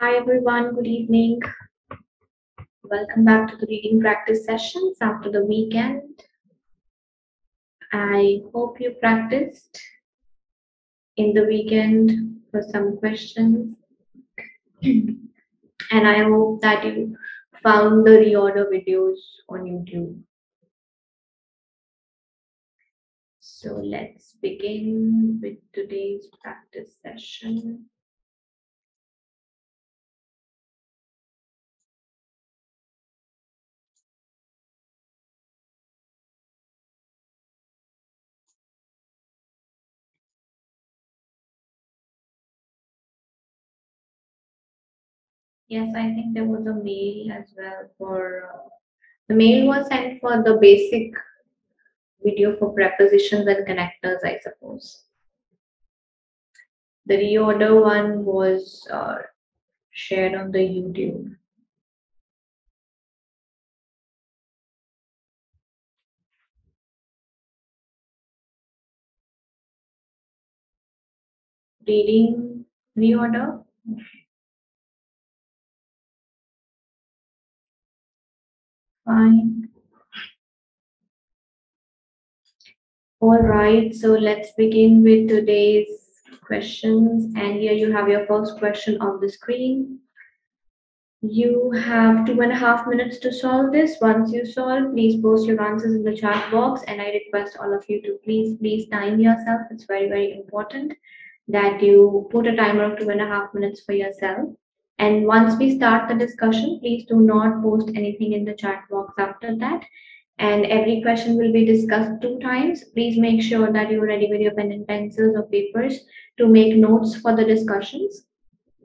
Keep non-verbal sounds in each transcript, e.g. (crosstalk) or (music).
Hi everyone, good evening. Welcome back to the reading practice sessions after the weekend. I hope you practiced in the weekend for some questions. (clears throat) and I hope that you found the reorder videos on YouTube. So let's begin with today's practice session. Yes, I think there was a mail as well for uh, the mail was sent for the basic video for prepositions and connectors, I suppose. The reorder one was uh, shared on the YouTube. Reading reorder. Fine. All right, so let's begin with today's questions. And here you have your first question on the screen. You have two and a half minutes to solve this. Once you solve, please post your answers in the chat box. And I request all of you to please, please time yourself. It's very, very important that you put a timer of two and a half minutes for yourself. And once we start the discussion, please do not post anything in the chat box after that. And every question will be discussed two times. Please make sure that you're ready with your pen and pencils or papers to make notes for the discussions.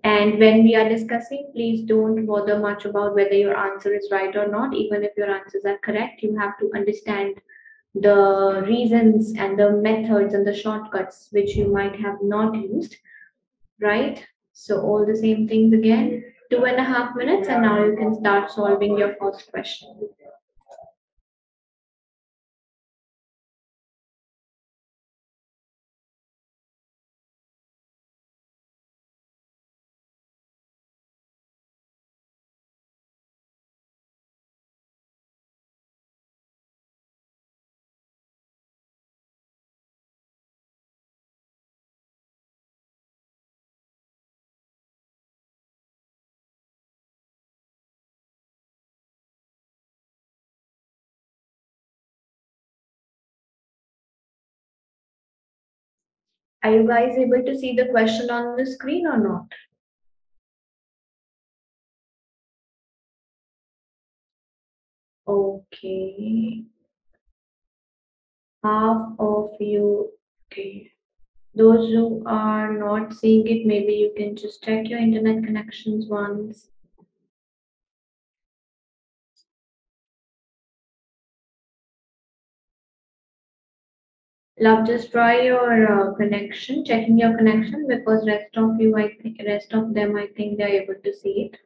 And when we are discussing, please don't bother much about whether your answer is right or not. Even if your answers are correct, you have to understand the reasons and the methods and the shortcuts which you might have not used, right? So all the same things again, two and a half minutes, and now you can start solving your first question. Are you guys able to see the question on the screen or not? Okay. Half of you, okay. Those who are not seeing it, maybe you can just check your internet connections once. Love, just try your uh, connection, checking your connection because rest of you, I think, rest of them, I think they're able to see it.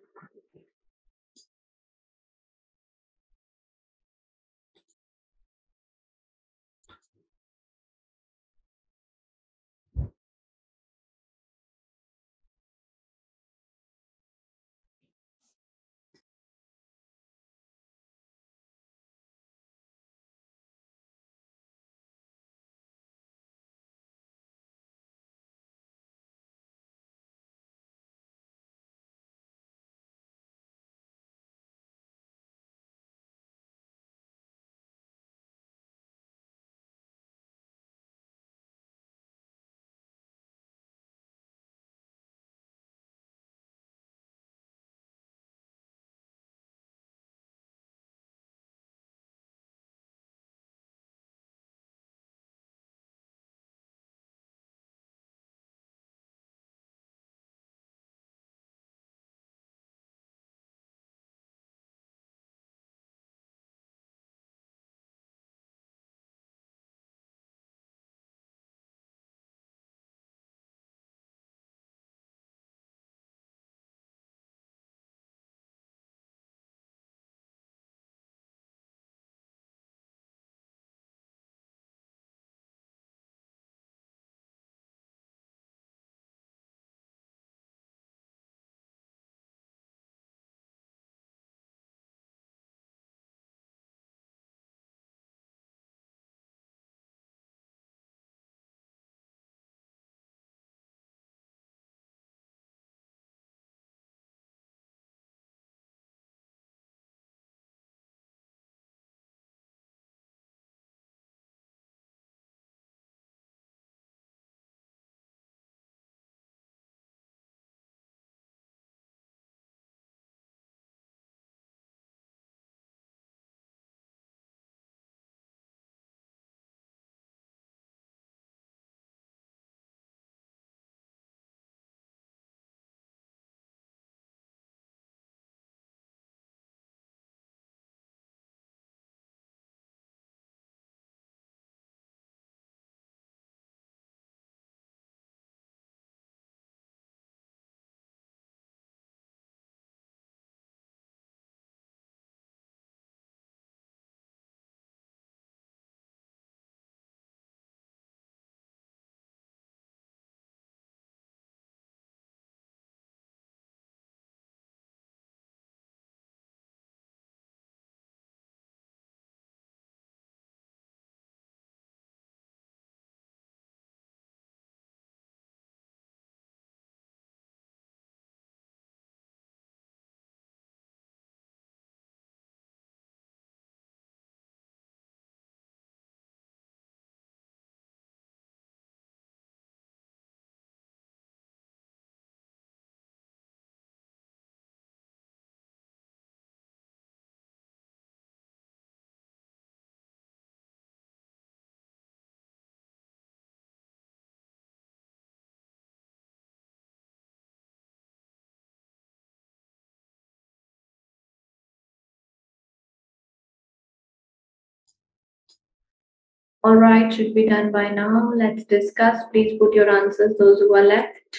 All right, should be done by now. Let's discuss. Please put your answers, those who are left.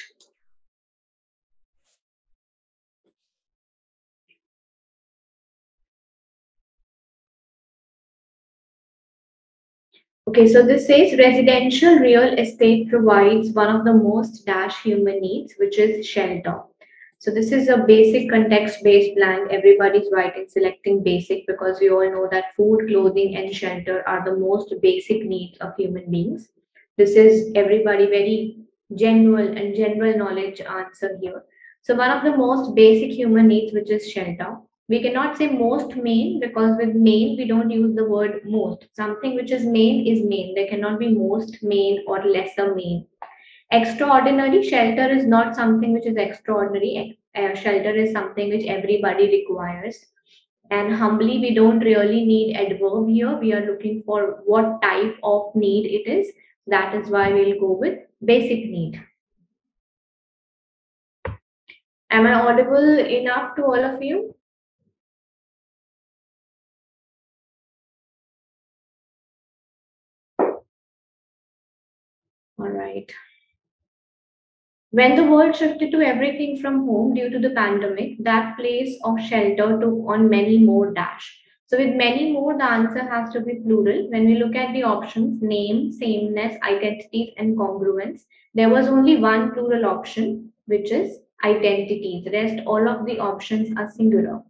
Okay, so this says residential real estate provides one of the most dash human needs, which is shelter. So this is a basic context-based blank. Everybody's writing, selecting basic because we all know that food, clothing, and shelter are the most basic needs of human beings. This is everybody very general and general knowledge answer here. So one of the most basic human needs, which is shelter we cannot say most main because with main we don't use the word most something which is main is main there cannot be most main or lesser main extraordinary shelter is not something which is extraordinary. Uh, shelter is something which everybody requires. And humbly we don't really need adverb here. We are looking for what type of need it is. That is why we'll go with basic need. Am i audible enough to all of you? All right. When the world shifted to everything from home due to the pandemic, that place of shelter took on many more dash. So with many more, the answer has to be plural. When we look at the options, name, sameness, identities, and congruence, there was only one plural option, which is identities. Rest, all of the options are singular.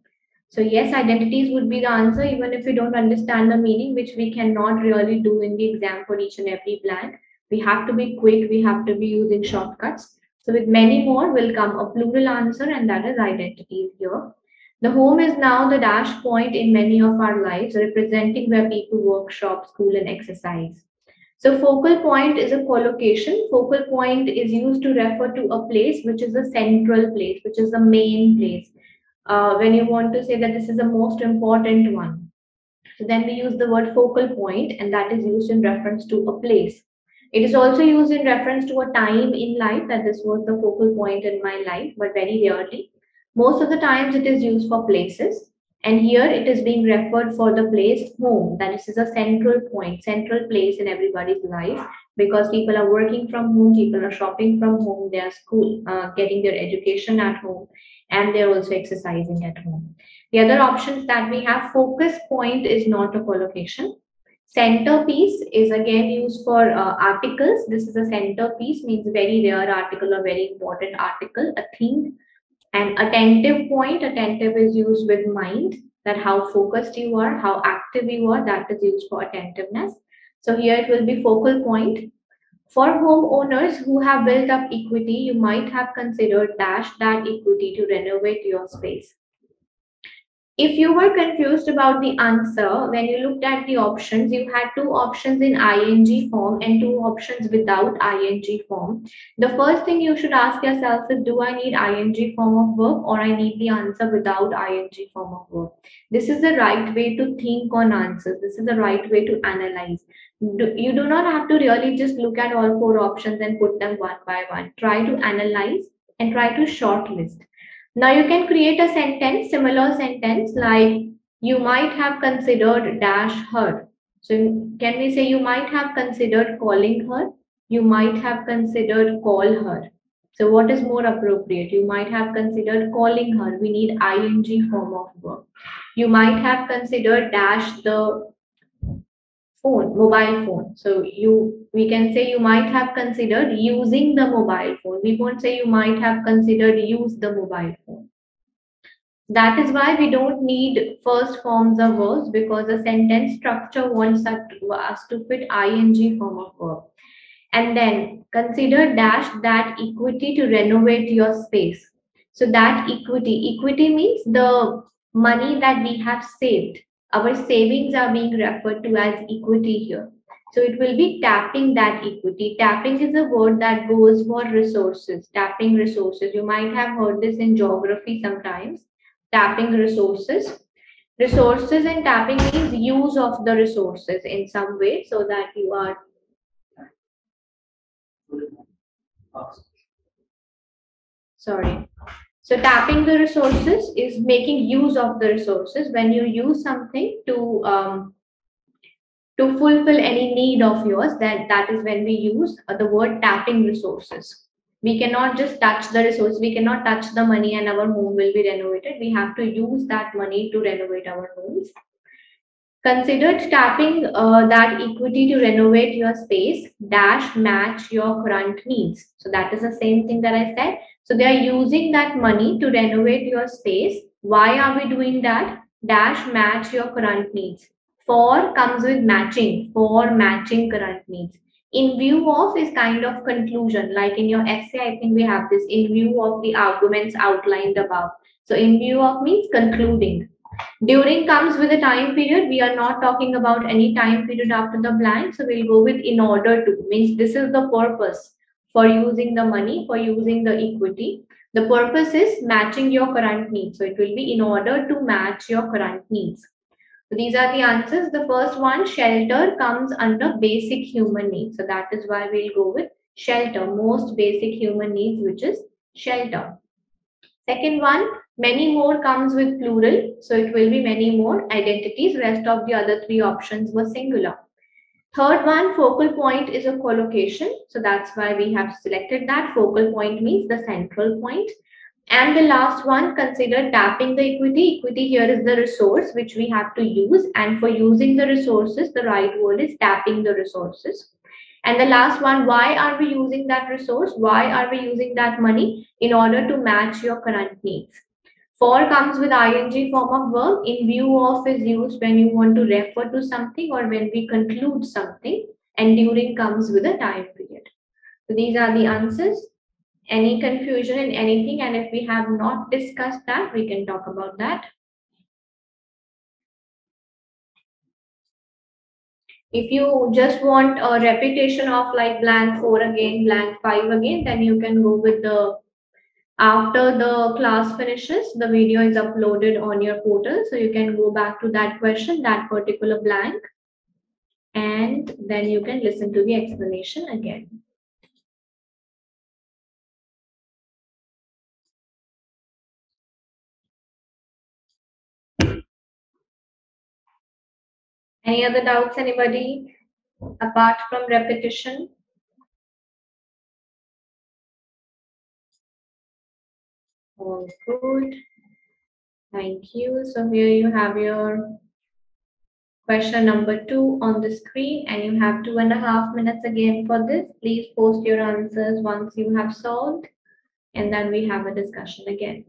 So yes, identities would be the answer, even if we don't understand the meaning, which we cannot really do in the exam for each and every blank. We have to be quick. We have to be using shortcuts. So with many more will come a plural answer and that is identities here. The home is now the dash point in many of our lives, representing where people work, shop, school, and exercise. So focal point is a collocation. Focal point is used to refer to a place which is a central place, which is the main place. Uh, when you want to say that this is the most important one. So then we use the word focal point and that is used in reference to a place. It is also used in reference to a time in life that this was the focal point in my life, but very rarely. Most of the times it is used for places. And here it is being referred for the place home. That this is a central point, central place in everybody's life because people are working from home, people are shopping from home, they are school, uh, getting their education at home, and they're also exercising at home. The other options that we have focus point is not a collocation. Centerpiece is again used for uh, articles. This is a centerpiece, means very rare article or very important article, a thing. And attentive point, attentive is used with mind, that how focused you are, how active you are, that is used for attentiveness. So here it will be focal point. For homeowners who have built up equity, you might have considered dash that equity to renovate your space. If you were confused about the answer, when you looked at the options, you had two options in ing form and two options without ing form. The first thing you should ask yourself is, do I need ing form of verb or I need the answer without ing form of verb? This is the right way to think on answers. This is the right way to analyze. You do not have to really just look at all four options and put them one by one. Try to analyze and try to shortlist now you can create a sentence, similar sentence like you might have considered dash her. So can we say you might have considered calling her? You might have considered call her. So what is more appropriate? You might have considered calling her. We need ing form of verb. You might have considered dash the phone, mobile phone. So you we can say you might have considered using the mobile phone. We won't say you might have considered use the mobile phone. That is why we don't need first forms of verbs because the sentence structure wants us to fit ing form of verb. And then consider dash that equity to renovate your space. So that equity, equity means the money that we have saved our savings are being referred to as equity here. So it will be tapping that equity. Tapping is a word that goes for resources, tapping resources. You might have heard this in geography sometimes. Tapping resources. Resources and tapping means use of the resources in some way so that you are sorry so tapping the resources is making use of the resources. When you use something to um, to fulfill any need of yours, that, that is when we use uh, the word tapping resources. We cannot just touch the resource, we cannot touch the money and our home will be renovated. We have to use that money to renovate our homes. Consider tapping uh, that equity to renovate your space dash match your current needs. So that is the same thing that I said. So they are using that money to renovate your space. Why are we doing that? Dash match your current needs. For comes with matching, for matching current needs. In view of is kind of conclusion. Like in your essay, I think we have this in view of the arguments outlined above. So in view of means concluding during comes with a time period. We are not talking about any time period after the blank. So we'll go with in order to means this is the purpose for using the money, for using the equity. The purpose is matching your current needs. So it will be in order to match your current needs. So these are the answers. The first one, shelter comes under basic human needs. So that is why we'll go with shelter, most basic human needs, which is shelter. Second one, many more comes with plural. So it will be many more identities. Rest of the other three options were singular. Third one, focal point is a collocation. So that's why we have selected that. Focal point means the central point. And the last one, consider tapping the equity. Equity here is the resource which we have to use. And for using the resources, the right word is tapping the resources. And the last one, why are we using that resource? Why are we using that money? In order to match your current needs. For comes with ing form of verb. In view of is used when you want to refer to something or when we conclude something. And during comes with a time period. So these are the answers any confusion in anything and if we have not discussed that we can talk about that if you just want a repetition of like blank 4 again blank 5 again then you can go with the after the class finishes the video is uploaded on your portal so you can go back to that question that particular blank and then you can listen to the explanation again Any other doubts, anybody? Apart from repetition? All good. Thank you. So here you have your question number two on the screen and you have two and a half minutes again for this. Please post your answers once you have solved and then we have a discussion again.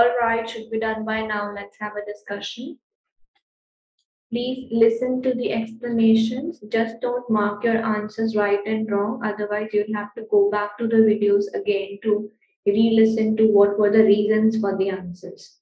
All right, should be done by now. Let's have a discussion. Please listen to the explanations. Just don't mark your answers right and wrong. Otherwise, you'll have to go back to the videos again to re-listen to what were the reasons for the answers.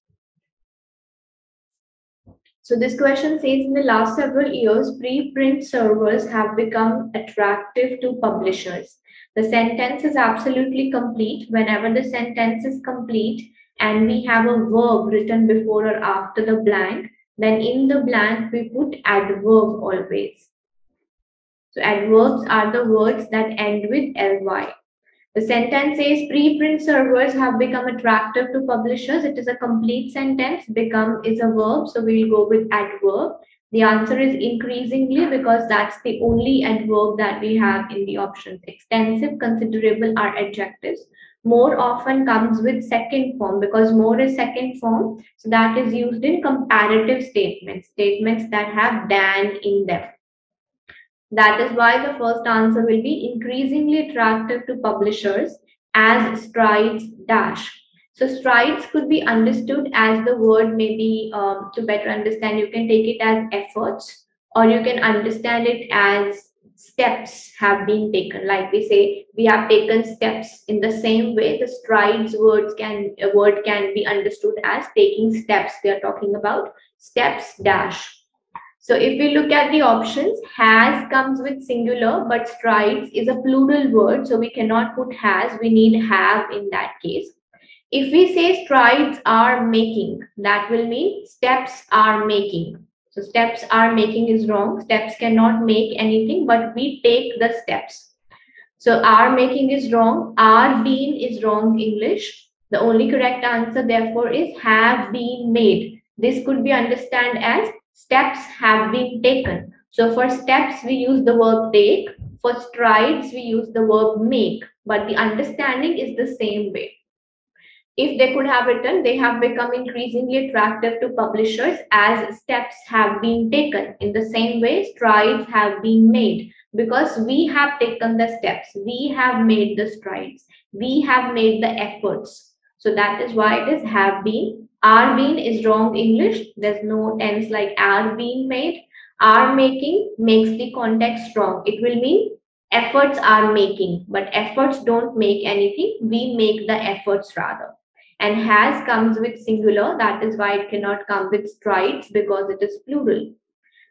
So this question says in the last several years, preprint servers have become attractive to publishers. The sentence is absolutely complete. Whenever the sentence is complete and we have a verb written before or after the blank, then in the blank we put adverb always. So adverbs are the words that end with ly. The sentence says preprint servers have become attractive to publishers. It is a complete sentence. Become is a verb, so we'll go with adverb. The answer is increasingly because that's the only adverb that we have in the options. Extensive, considerable are adjectives more often comes with second form because more is second form. So that is used in comparative statements, statements that have than in them. That is why the first answer will be increasingly attractive to publishers as strides dash. So strides could be understood as the word maybe um, to better understand, you can take it as efforts or you can understand it as steps have been taken. Like we say we have taken steps in the same way the strides words can a word can be understood as taking steps they are talking about steps dash. So if we look at the options has comes with singular but strides is a plural word so we cannot put has we need have in that case. If we say strides are making that will mean steps are making so steps are making is wrong. Steps cannot make anything, but we take the steps. So are making is wrong. Are being is wrong English. The only correct answer therefore is have been made. This could be understood as steps have been taken. So for steps, we use the verb take. For strides, we use the verb make. But the understanding is the same way if they could have written, they have become increasingly attractive to publishers as steps have been taken. In the same way, strides have been made because we have taken the steps, we have made the strides, we have made the efforts. So that is why it is have been. Are been is wrong English. There's no tense like are being made. Are making makes the context strong. It will mean efforts are making, but efforts don't make anything. We make the efforts rather and has comes with singular that is why it cannot come with strides because it is plural.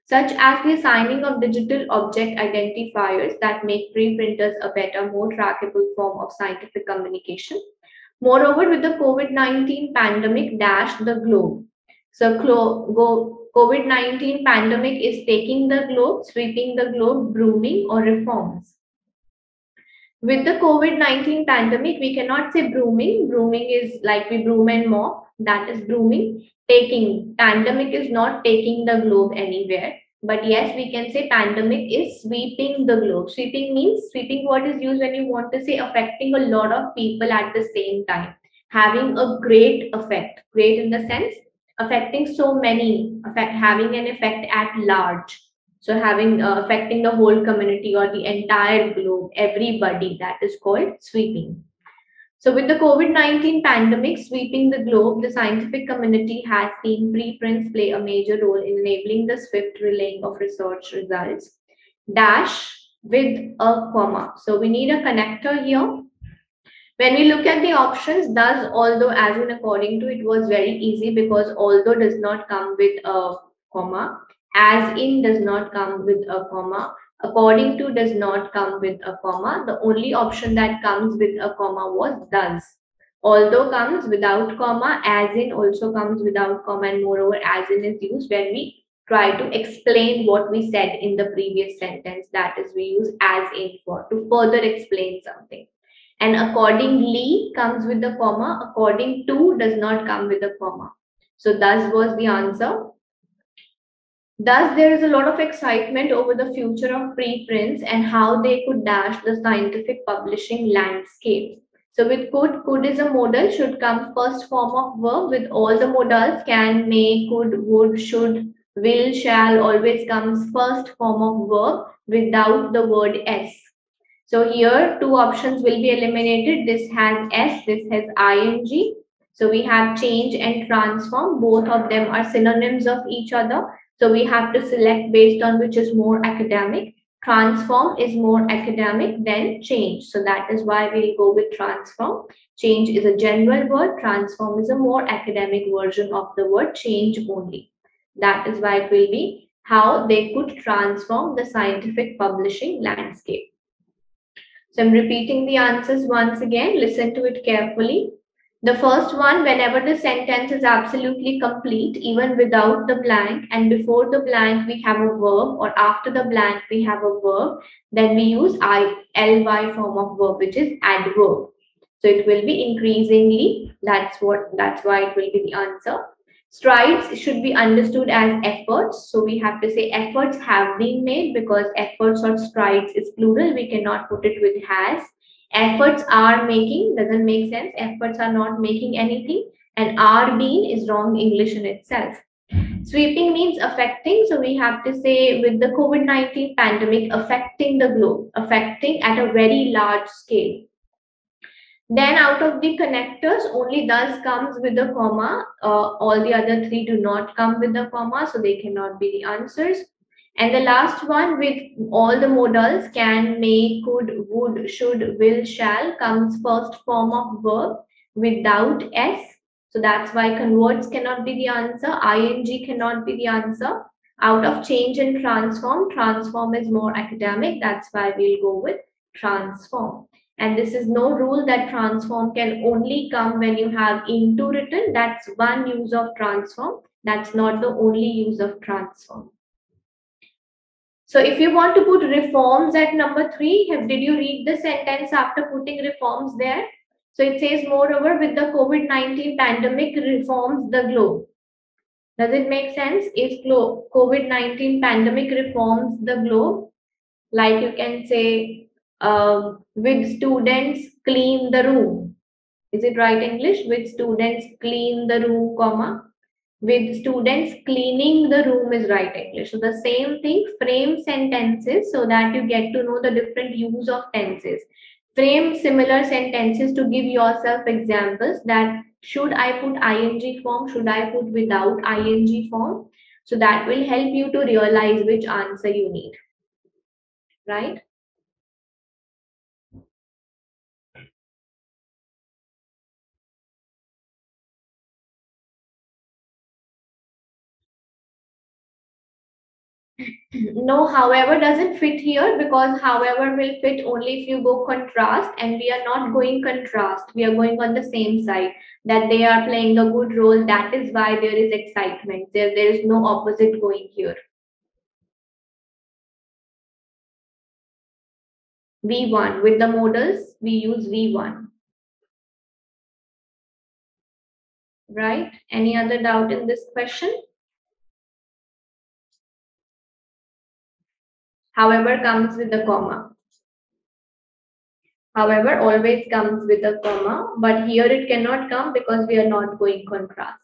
Such as the assigning of digital object identifiers that make preprinters a better more trackable form of scientific communication. Moreover with the covid-19 pandemic dash the globe. So covid-19 pandemic is taking the globe sweeping the globe brooming or reforms with the COVID-19 pandemic, we cannot say brooming. Brooming is like we broom and mop. That is brooming. Taking. Pandemic is not taking the globe anywhere. But yes, we can say pandemic is sweeping the globe. Sweeping means sweeping what is used when you want to say affecting a lot of people at the same time. Having a great effect. Great in the sense affecting so many, effect, having an effect at large so having uh, affecting the whole community or the entire globe everybody that is called sweeping. So with the covid-19 pandemic sweeping the globe the scientific community has seen preprints play a major role in enabling the swift relaying of research results. Dash with a comma. So we need a connector here. When we look at the options does although as in according to it was very easy because although does not come with a comma as in does not come with a comma according to does not come with a comma the only option that comes with a comma was does. Although comes without comma as in also comes without comma and moreover as in is used when we try to explain what we said in the previous sentence that is we use as in for to further explain something. And accordingly comes with the comma according to does not come with a comma. So thus was the answer Thus, there is a lot of excitement over the future of preprints and how they could dash the scientific publishing landscape. So with could, could is a modal, should come first form of verb with all the modals can, may, could, would, should, will, shall always comes first form of verb without the word s. So here two options will be eliminated. This has s, this has ing. So we have change and transform. Both of them are synonyms of each other. So we have to select based on which is more academic. Transform is more academic than change. So that is why we'll go with transform. Change is a general word. Transform is a more academic version of the word change only. That is why it will be how they could transform the scientific publishing landscape. So I'm repeating the answers once again. Listen to it carefully. The first one, whenever the sentence is absolutely complete, even without the blank, and before the blank we have a verb, or after the blank we have a verb, then we use I, ly form of verb, which is adverb. So it will be increasingly, that's what, that's why it will be the answer. Strides should be understood as efforts. So we have to say efforts have been made because efforts or strides is plural. We cannot put it with has. Efforts are making doesn't make sense. Efforts are not making anything. And are being is wrong English in itself. Sweeping means affecting. So we have to say with the COVID-19 pandemic affecting the globe, affecting at a very large scale. Then out of the connectors, only thus comes with a comma. Uh, all the other three do not come with a comma, so they cannot be the answers. And the last one with all the modals can, may, could, would, should, will, shall comes first form of verb without s. So that's why converts cannot be the answer. ing cannot be the answer. Out of change and transform, transform is more academic. That's why we'll go with transform. And this is no rule that transform can only come when you have into written. That's one use of transform. That's not the only use of transform. So if you want to put reforms at number three, have, did you read the sentence after putting reforms there? So it says, moreover, with the COVID-19 pandemic reforms the globe. Does it make sense? If COVID-19 pandemic reforms the globe, like you can say, um, with students clean the room. Is it right English? With students clean the room, comma. With students cleaning the room is right English. So the same thing, frame sentences so that you get to know the different use of tenses. Frame similar sentences to give yourself examples that should I put ing form, should I put without ing form? So that will help you to realize which answer you need. Right? No however doesn't fit here because however will fit only if you go contrast and we are not going contrast. We are going on the same side that they are playing a good role. That is why there is excitement. There there is no opposite going here. V1 with the modals we use v1 right? Any other doubt in this question however comes with a comma. However, always comes with a comma, but here it cannot come because we are not going contrast.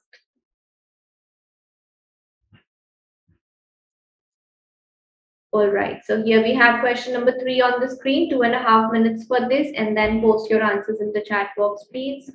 All right, so here we have question number three on the screen, two and a half minutes for this, and then post your answers in the chat box, please.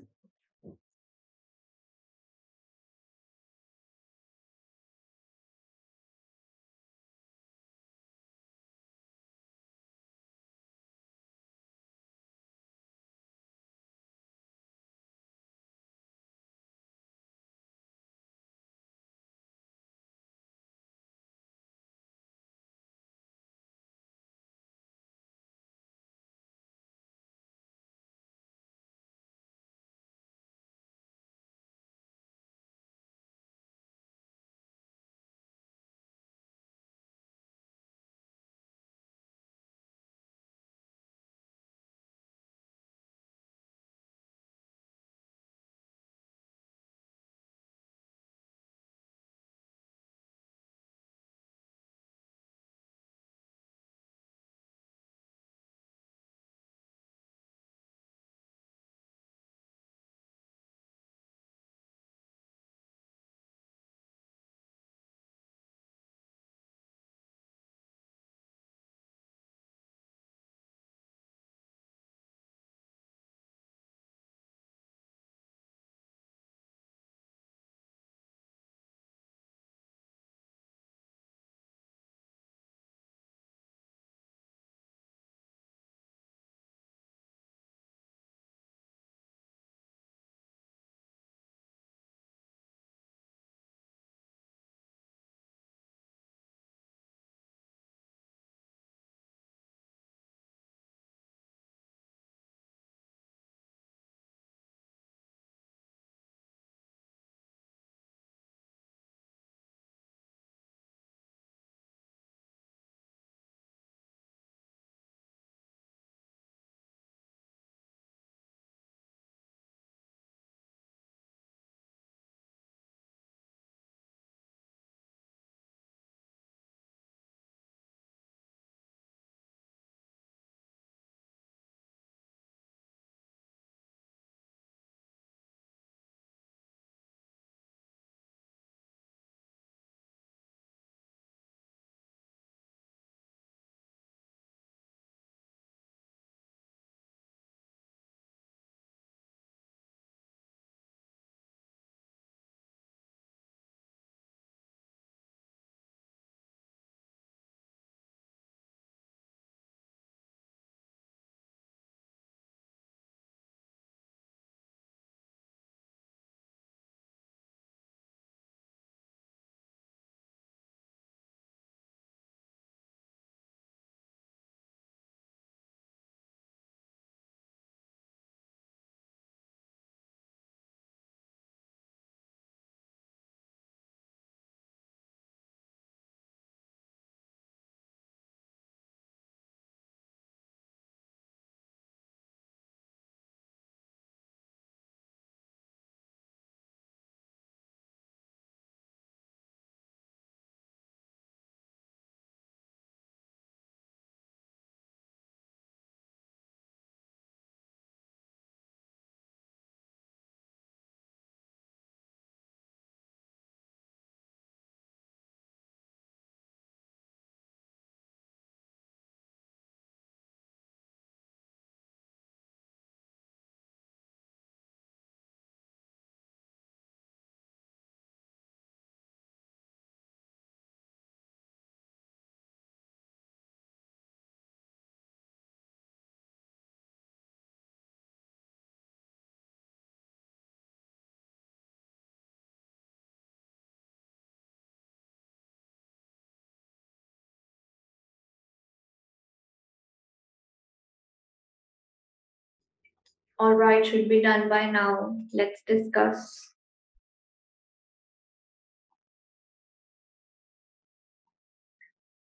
All right, should be done by now. Let's discuss.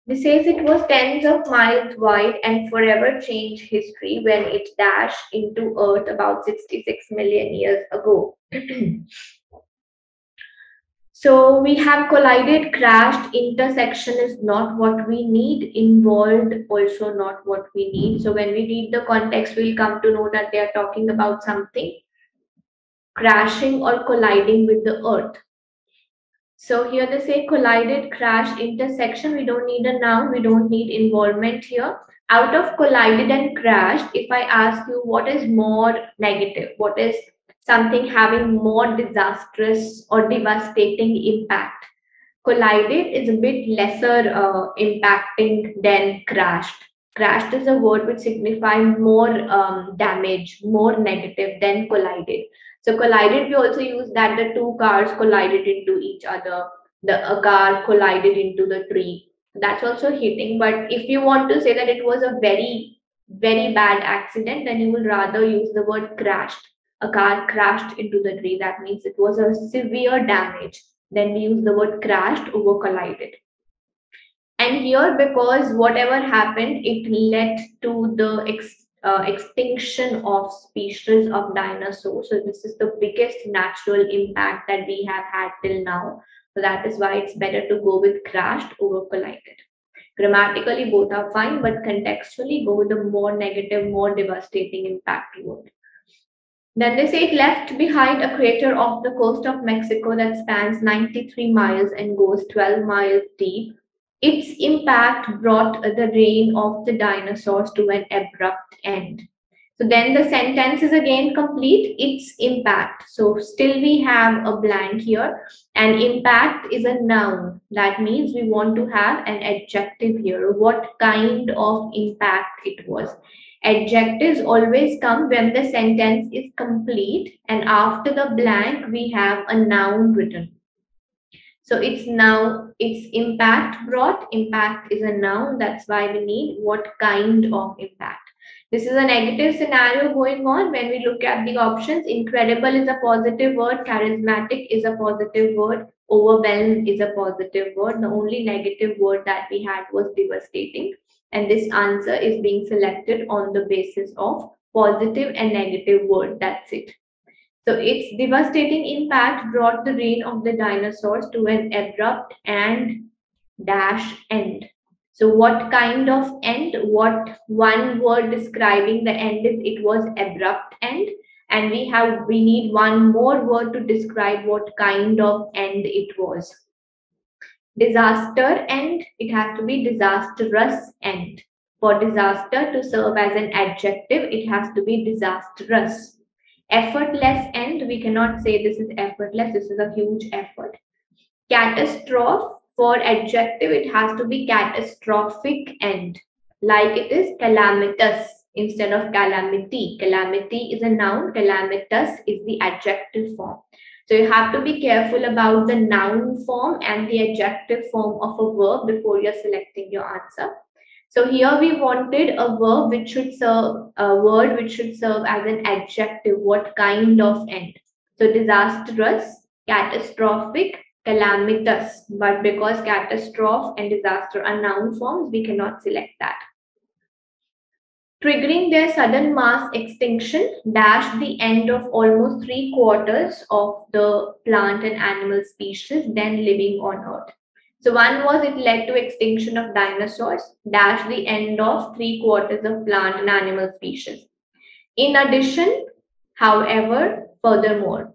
This says it was tens of miles wide and forever changed history when it dashed into Earth about 66 million years ago. (clears throat) so we have collided, crashed, intersection is not what we need, involved also not what we need. So when we read the context, we'll come to know that they are talking about something crashing or colliding with the Earth. So here they say collided, crashed, intersection. We don't need a noun. We don't need involvement here. Out of collided and crashed, if I ask you what is more negative, what is something having more disastrous or devastating impact? Collided is a bit lesser uh, impacting than crashed. Crashed is a word which signifies more um, damage, more negative than collided. So collided, we also use that the two cars collided into each other. The a car collided into the tree. That's also hitting. But if you want to say that it was a very, very bad accident, then you will rather use the word crashed. A car crashed into the tree. That means it was a severe damage. Then we use the word crashed over collided. And here, because whatever happened, it led to the ex uh, extinction of species of dinosaurs. So this is the biggest natural impact that we have had till now. So that is why it's better to go with crashed over collided. Grammatically, both are fine, but contextually, go with the more negative, more devastating impact word. Then they say it left behind a crater off the coast of Mexico that spans 93 miles and goes 12 miles deep its impact brought the reign of the dinosaurs to an abrupt end. So then the sentence is again complete, its impact. So still we have a blank here and impact is a noun. That means we want to have an adjective here. What kind of impact it was. Adjectives always come when the sentence is complete and after the blank we have a noun written. So it's now, it's impact brought. Impact is a noun. That's why we need what kind of impact. This is a negative scenario going on when we look at the options. Incredible is a positive word. Charismatic is a positive word. Overwhelmed is a positive word. The only negative word that we had was devastating. And this answer is being selected on the basis of positive and negative word. That's it. So its devastating impact brought the reign of the dinosaurs to an abrupt and dash end. So what kind of end? What one word describing the end is it was abrupt end. And we have we need one more word to describe what kind of end it was. Disaster end, it has to be disastrous end. For disaster to serve as an adjective, it has to be disastrous. Effortless end we cannot say this is effortless this is a huge effort. Catastrophe for adjective it has to be catastrophic end. Like it is calamitous instead of calamity. Calamity is a noun calamitous is the adjective form so you have to be careful about the noun form and the adjective form of a verb before you're selecting your answer so here we wanted a verb which should serve, a word which should serve as an adjective. What kind of end? So disastrous, catastrophic, calamitous. But because catastrophe and disaster are noun forms, we cannot select that. Triggering their sudden mass extinction dashed the end of almost three quarters of the plant and animal species then living on Earth. So one was it led to extinction of dinosaurs, dash the end of three quarters of plant and animal species. In addition, however, furthermore.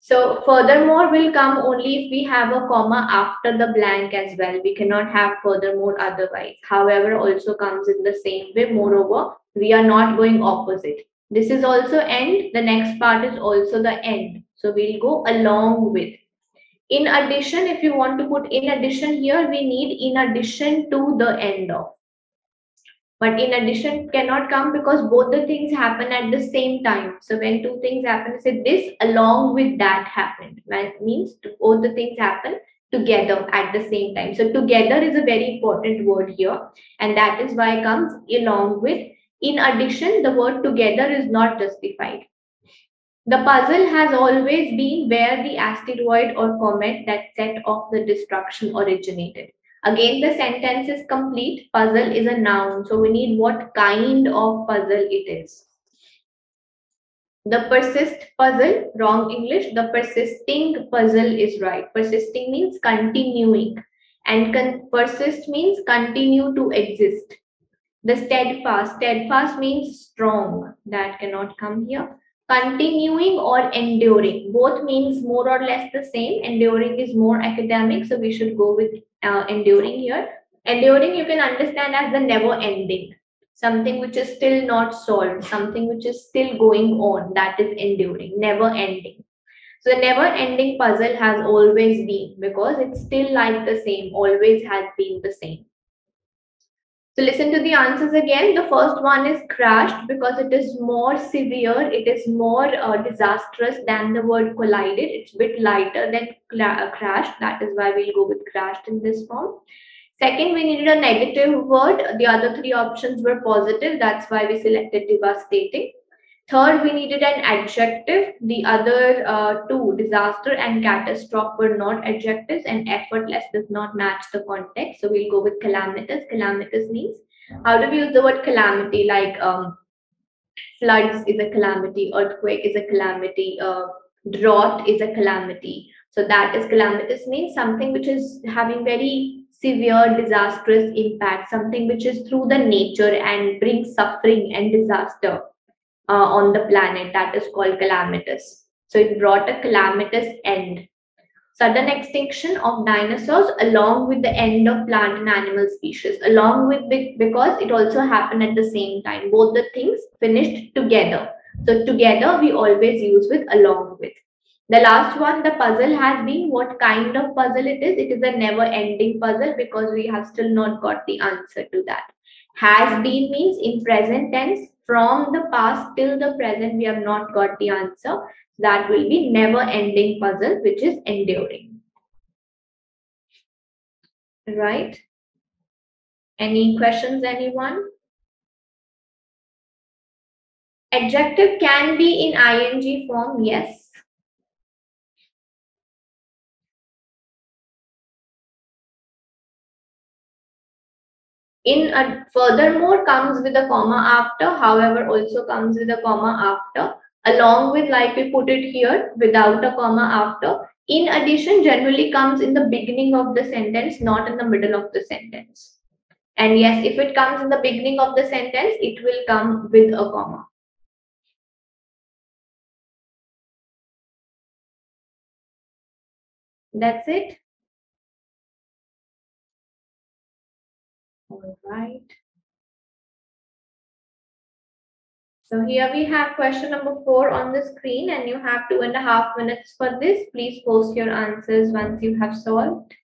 So furthermore will come only if we have a comma after the blank as well. We cannot have furthermore otherwise. However, also comes in the same way. Moreover, we are not going opposite. This is also end. The next part is also the end. So we'll go along with in addition if you want to put in addition here we need in addition to the end of but in addition cannot come because both the things happen at the same time so when two things happen say this along with that happened that means both the things happen together at the same time so together is a very important word here and that is why comes along with In addition, the word together is not justified. The puzzle has always been where the asteroid or comet that set off the destruction originated. Again, the sentence is complete. Puzzle is a noun. So we need what kind of puzzle it is. The persist puzzle, wrong English. The persisting puzzle is right. Persisting means continuing. And con persist means continue to exist. The steadfast, steadfast means strong. That cannot come here continuing or enduring both means more or less the same enduring is more academic so we should go with uh, enduring here enduring you can understand as the never ending. Something which is still not solved something which is still going on that is enduring never ending. So the never ending puzzle has always been because it's still like the same always has been the same so listen to the answers again. The first one is crashed because it is more severe. It is more uh, disastrous than the word collided. It's a bit lighter than uh, crashed. That is why we'll go with crashed in this form. Second, we needed a negative word. The other three options were positive. That's why we selected devastating. Third, we needed an adjective. The other uh, two, disaster and catastrophe, were not adjectives, and effortless does not match the context. So we'll go with calamitous. Calamitous means how do we use the word calamity? Like um, floods is a calamity, earthquake is a calamity, uh, drought is a calamity. So that is calamitous means something which is having very severe disastrous impact, something which is through the nature and brings suffering and disaster uh, on the planet that is called calamitous. So it brought a calamitous end. Sudden extinction of dinosaurs along with the end of plant and animal species, along with because it also happened at the same time. Both the things finished together. So together we always use with along with. The last one, the puzzle has been what kind of puzzle it is. It is a never ending puzzle because we have still not got the answer to that. Has been means in present tense from the past till the present we have not got the answer. That will be never ending puzzle which is enduring. Right? Any questions anyone? Adjective can be in ing form yes in a furthermore comes with a comma after however also comes with a comma after along with like we put it here without a comma after. In addition generally comes in the beginning of the sentence not in the middle of the sentence. And yes if it comes in the beginning of the sentence it will come with a comma. That's it All right. So here we have question number four on the screen and you have two and a half minutes for this. Please post your answers once you have solved.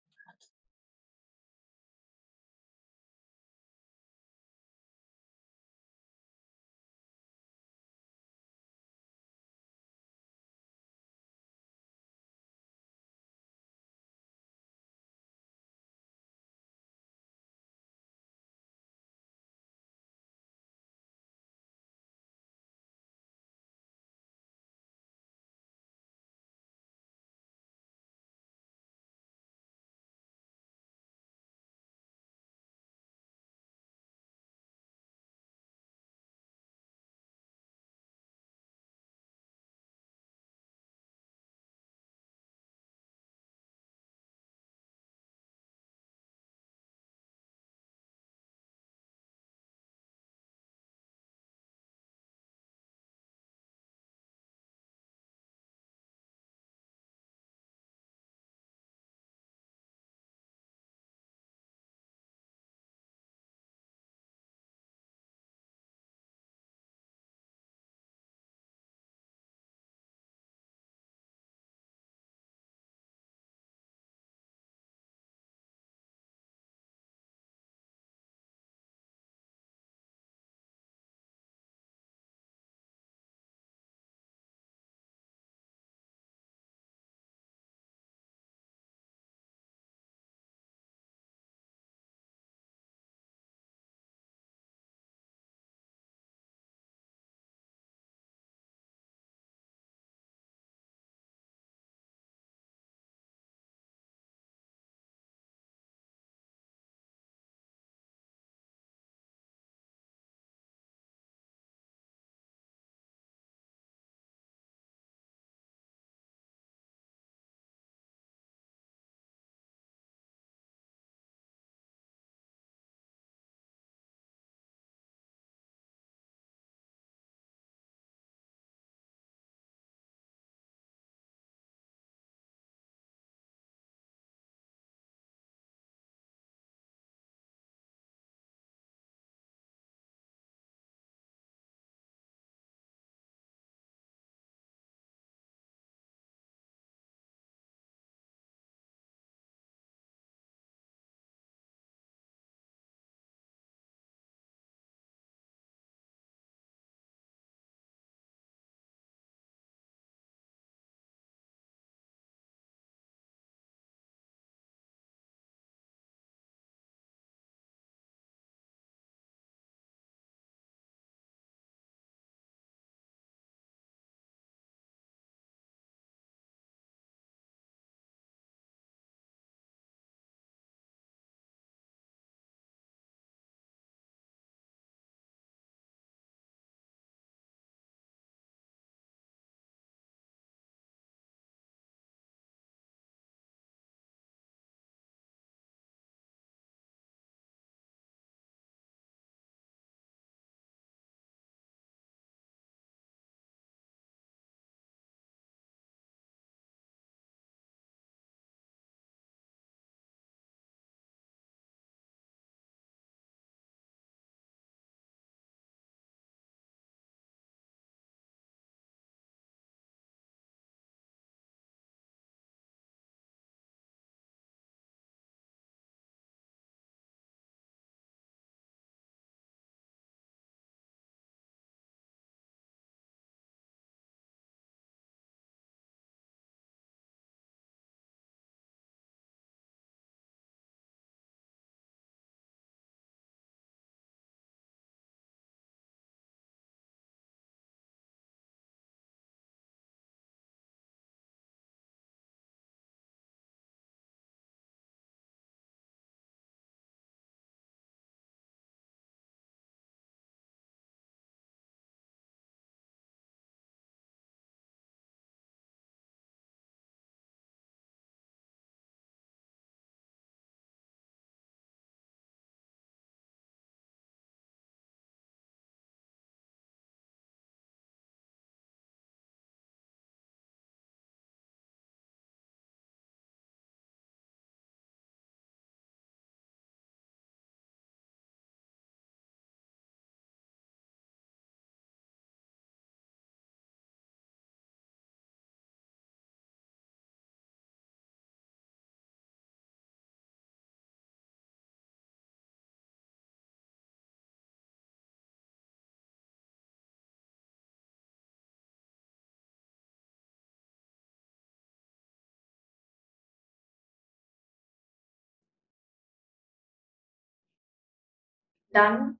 Done.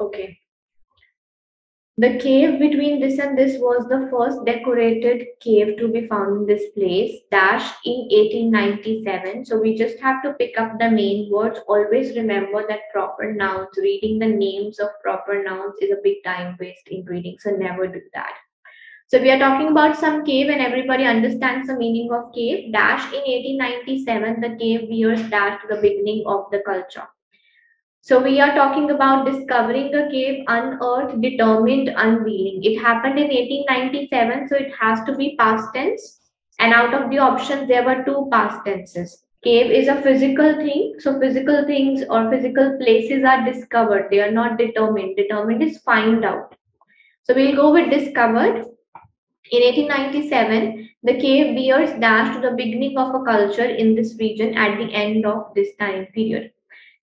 Okay. The cave between this and this was the first decorated cave to be found in this place, dash in 1897. So we just have to pick up the main words. Always remember that proper nouns, reading the names of proper nouns is a big time waste in reading. So never do that. So we are talking about some cave and everybody understands the meaning of cave. Dash in 1897, the cave bears dash to the beginning of the culture. So we are talking about discovering a cave, unearthed, determined, unveiling. It happened in 1897, so it has to be past tense. And out of the options, there were two past tenses. Cave is a physical thing, so physical things or physical places are discovered. They are not determined. Determined is find out. So we'll go with discovered. In 1897, the cave bears dash to the beginning of a culture in this region at the end of this time period.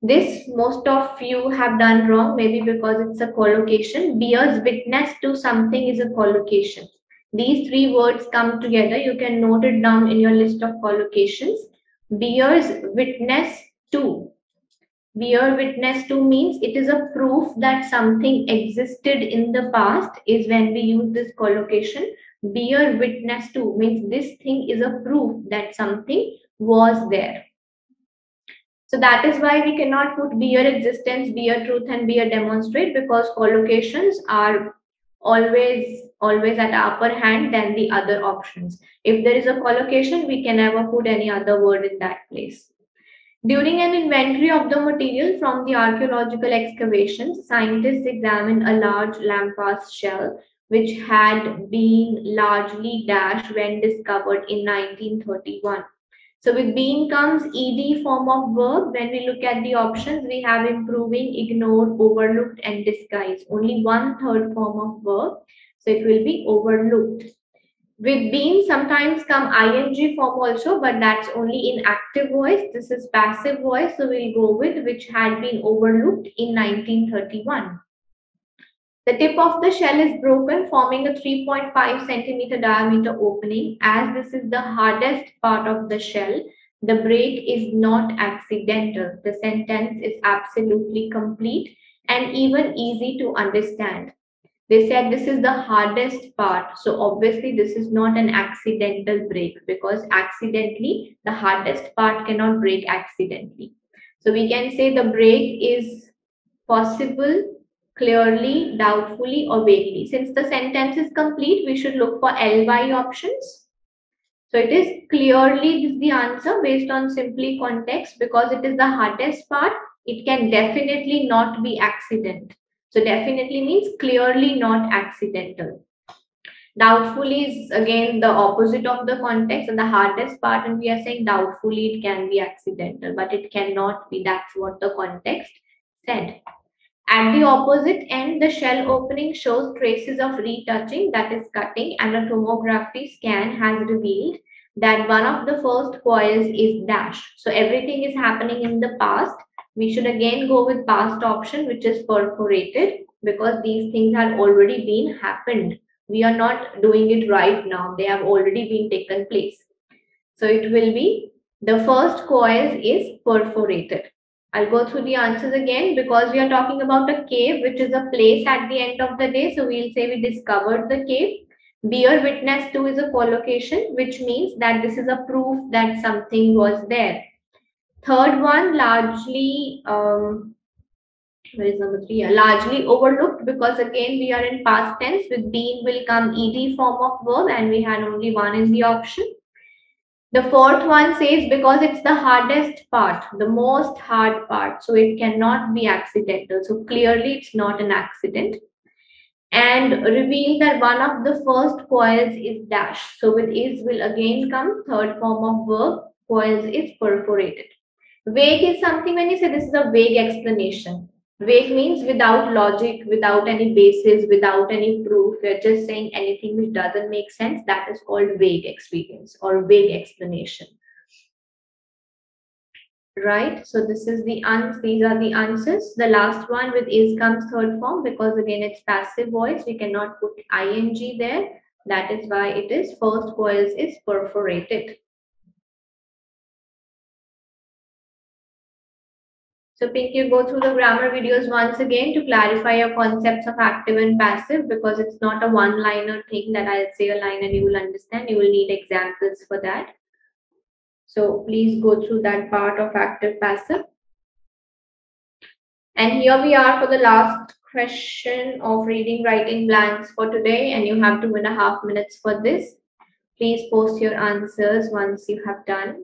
This most of you have done wrong, maybe because it's a collocation. Bears witness to something is a collocation. These three words come together. You can note it down in your list of collocations. Bears witness to. Bear witness to means it is a proof that something existed in the past is when we use this collocation. Bear witness to means this thing is a proof that something was there. So that is why we cannot put bear existence, bear truth, and bear demonstrate because collocations are always always at upper hand than the other options. If there is a collocation, we can never put any other word in that place. During an inventory of the material from the archaeological excavations, scientists examined a large lampas shell which had been largely dashed when discovered in 1931. So with being comes ed form of verb. When we look at the options, we have improving, ignored, overlooked, and disguise. Only one third form of verb. So it will be overlooked. With been sometimes come ing form also, but that's only in active voice. This is passive voice. So we'll go with which had been overlooked in 1931. The tip of the shell is broken, forming a 3.5 centimeter diameter opening. As this is the hardest part of the shell, the break is not accidental. The sentence is absolutely complete and even easy to understand. They said this is the hardest part. So obviously this is not an accidental break because accidentally the hardest part cannot break accidentally. So we can say the break is possible clearly, doubtfully, or vaguely. Since the sentence is complete, we should look for ly options. So it is clearly is the answer based on simply context because it is the hardest part. It can definitely not be accident. So definitely means clearly not accidental. Doubtfully is again the opposite of the context and the hardest part and we are saying doubtfully it can be accidental but it cannot be. That's what the context said. At the opposite end, the shell opening shows traces of retouching, that is cutting, and a tomography scan has revealed that one of the first coils is dash. So everything is happening in the past. We should again go with past option, which is perforated, because these things have already been happened. We are not doing it right now. They have already been taken place. So it will be the first coil is perforated. I'll go through the answers again because we are talking about a cave, which is a place at the end of the day. So we'll say we discovered the cave. Bear witness to is a collocation, which means that this is a proof that something was there. Third one, largely, um, where is number three? Yeah, largely overlooked because again we are in past tense. With been will come ed form of verb, and we had only one in the option. The fourth one says because it's the hardest part, the most hard part, so it cannot be accidental. So clearly it's not an accident. And reveal that one of the first coils is dash. So with is will again come third form of verb, coils is perforated. Vague is something when you say this is a vague explanation. Vague means without logic, without any basis, without any proof. We're just saying anything which doesn't make sense. That is called vague experience or vague explanation. Right. So this is the answer. These are the answers. The last one with is comes third form because again it's passive voice. We cannot put ing there. That is why it is first voice is perforated. So Pinky, go through the grammar videos once again to clarify your concepts of active and passive because it's not a one-liner thing that I'll say a line and you will understand. You will need examples for that. So please go through that part of active passive. And here we are for the last question of reading writing blanks for today and you have two and a half minutes for this. Please post your answers once you have done.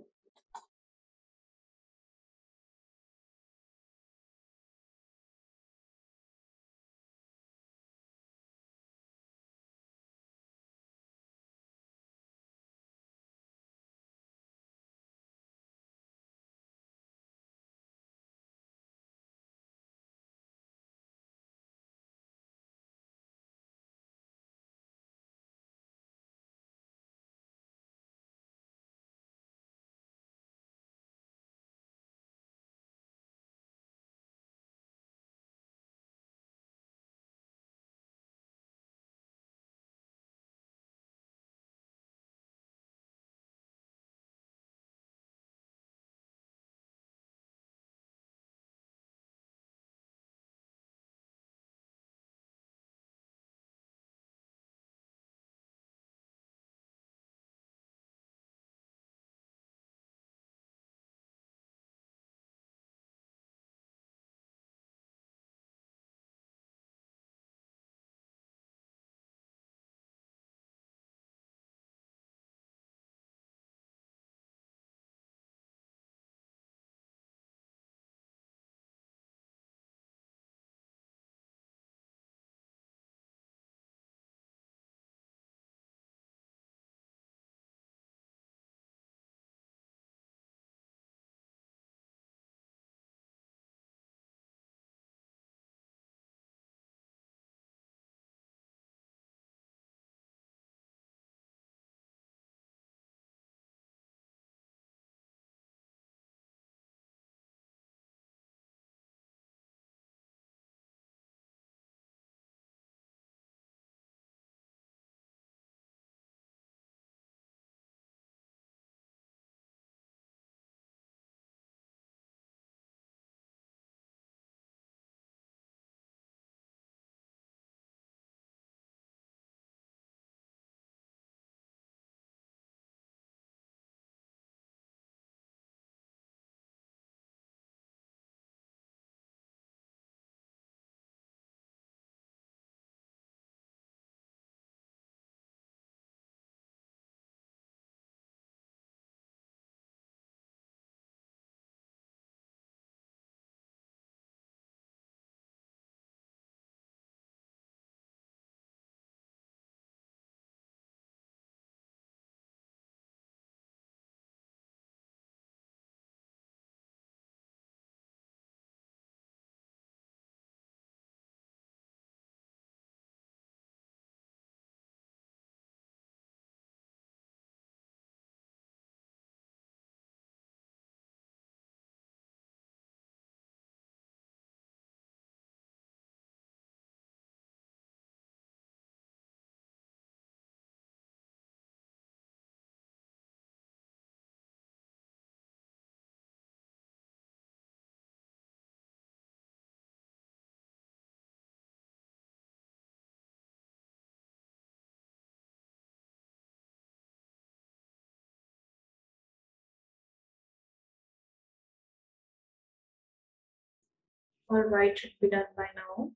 All right, should be done by now.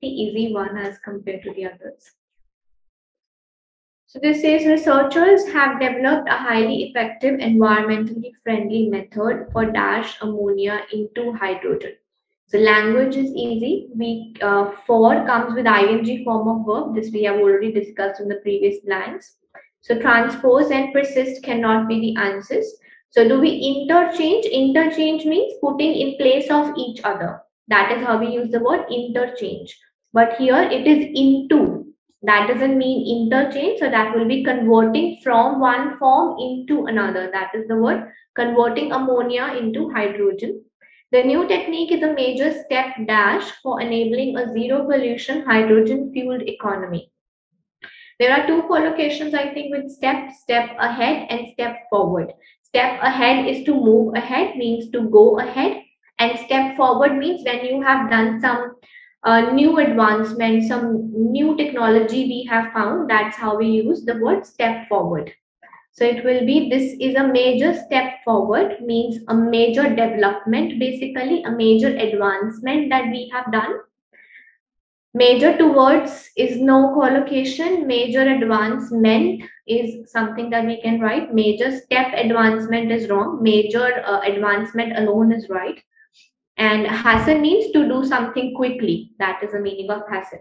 The easy one as compared to the others. So this says researchers have developed a highly effective environmentally friendly method for dash ammonia into hydrogen. So language is easy. We uh, for comes with ing form of verb. This we have already discussed in the previous lines. So transpose and persist cannot be the answers. So do we interchange? Interchange means putting in place of each other. That is how we use the word interchange. But here it is into. That doesn't mean interchange. So that will be converting from one form into another. That is the word converting ammonia into hydrogen. The new technique is a major step dash for enabling a zero pollution hydrogen fueled economy. There are two collocations, I think, with step, step ahead and step forward. Step ahead is to move ahead, means to go ahead. And step forward means when you have done some uh, new advancement, some new technology we have found, that's how we use the word step forward. So it will be this is a major step forward, means a major development, basically a major advancement that we have done. Major towards is no collocation. Major advancement is something that we can write. Major step advancement is wrong. Major uh, advancement alone is right. And hasten means to do something quickly. That is the meaning of hasten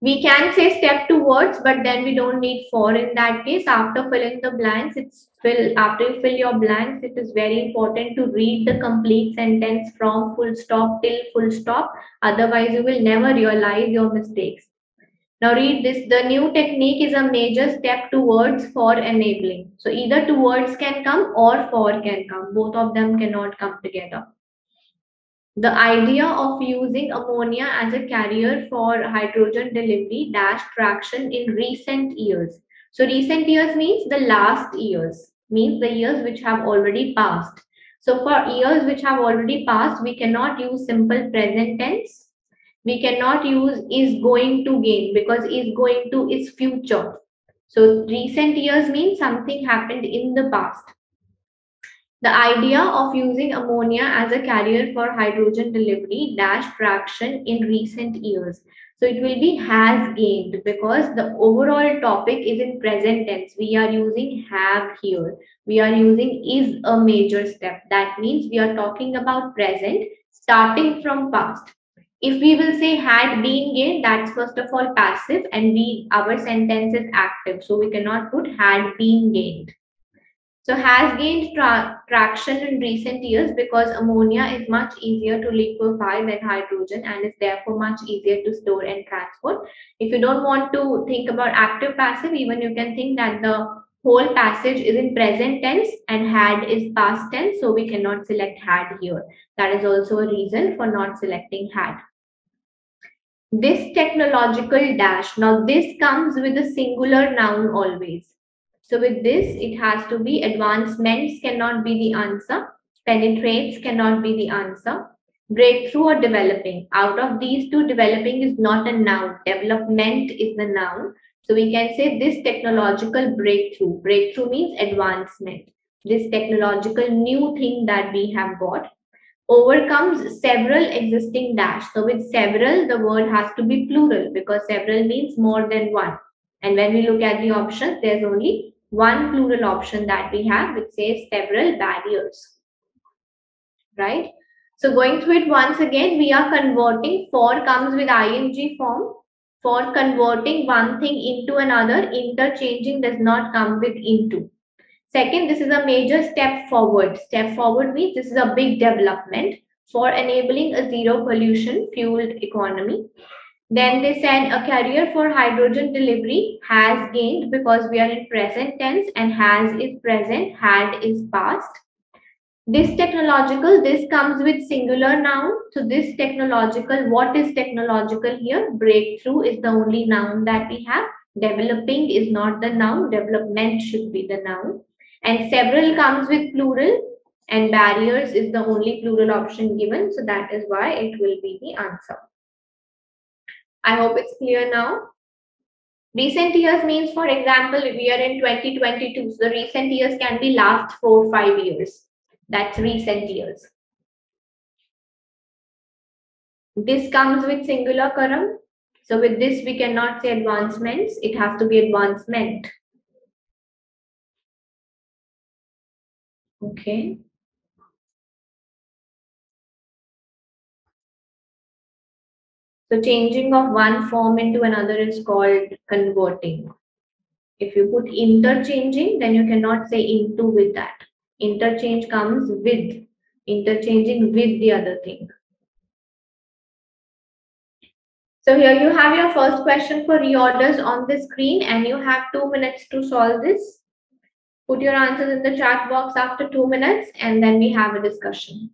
we can say step towards but then we don't need for in that case after filling the blanks it's fill after you fill your blanks it is very important to read the complete sentence from full stop till full stop otherwise you will never realize your mistakes now read this the new technique is a major step towards for enabling so either towards can come or for can come both of them cannot come together the idea of using ammonia as a carrier for hydrogen delivery dash traction in recent years. So recent years means the last years, means the years which have already passed. So for years which have already passed, we cannot use simple present tense. We cannot use is going to gain because is going to is future. So recent years means something happened in the past. The idea of using ammonia as a carrier for hydrogen delivery dash traction in recent years. So it will be has gained because the overall topic is in present tense. We are using have here. We are using is a major step. That means we are talking about present starting from past. If we will say had been gained, that's first of all passive and we our sentence is active. So we cannot put had been gained. So has gained tra traction in recent years because ammonia is much easier to liquefy than hydrogen and is therefore much easier to store and transport. If you don't want to think about active passive, even you can think that the whole passage is in present tense and had is past tense. So we cannot select had here. That is also a reason for not selecting had. This technological dash. Now this comes with a singular noun always. So with this, it has to be advancements cannot be the answer. Penetrates cannot be the answer. Breakthrough or developing. Out of these two, developing is not a noun. Development is the noun. So we can say this technological breakthrough. Breakthrough means advancement. This technological new thing that we have got overcomes several existing dash. So with several, the word has to be plural because several means more than one. And when we look at the options, there's only one plural option that we have which says several barriers right so going through it once again we are converting for comes with ing form for converting one thing into another interchanging does not come with into. Second this is a major step forward. Step forward means this is a big development for enabling a zero pollution fueled economy. Then they said a carrier for hydrogen delivery has gained because we are in present tense and has is present, had is past. This technological, this comes with singular noun. So this technological, what is technological here? Breakthrough is the only noun that we have. Developing is not the noun. Development should be the noun. And several comes with plural and barriers is the only plural option given. So that is why it will be the answer. I hope it's clear now. Recent years means, for example, we are in 2022. So the recent years can be last four, five years. That's recent years. This comes with singular karam. So with this, we cannot say advancements. It has to be advancement. Okay. So changing of one form into another is called converting. If you put interchanging, then you cannot say into with that. Interchange comes with, interchanging with the other thing. So here you have your first question for reorders on the screen and you have two minutes to solve this. Put your answers in the chat box after two minutes and then we have a discussion.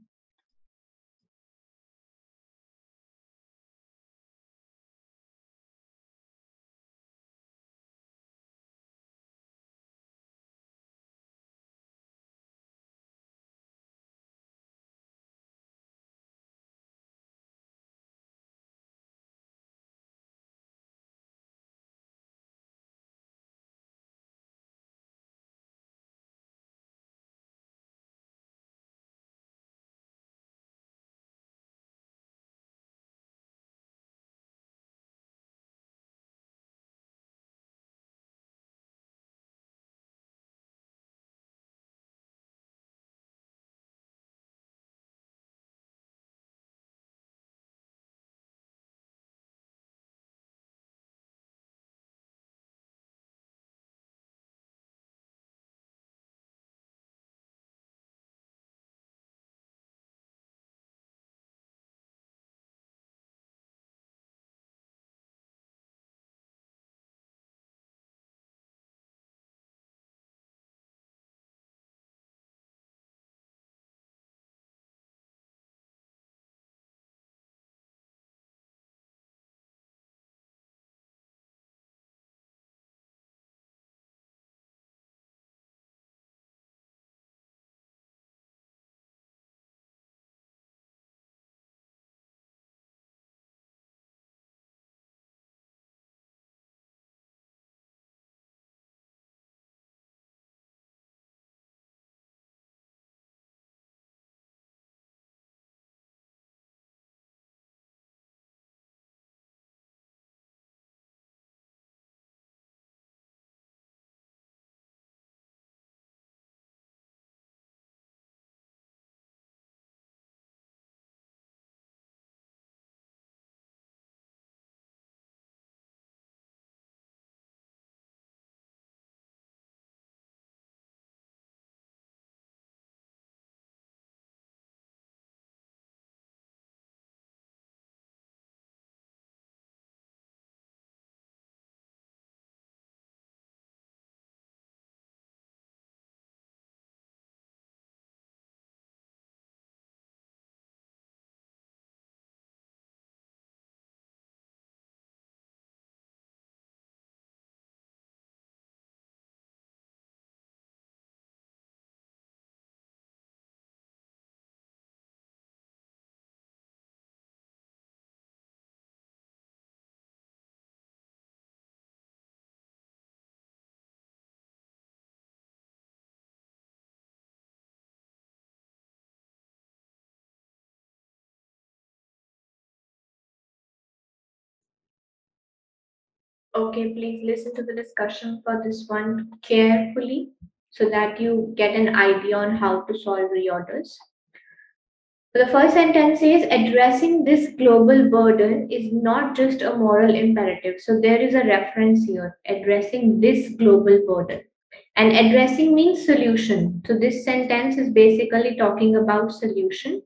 Okay, please listen to the discussion for this one carefully so that you get an idea on how to solve reorders. The first sentence says addressing this global burden is not just a moral imperative. So there is a reference here addressing this global burden. And addressing means solution. So this sentence is basically talking about solution.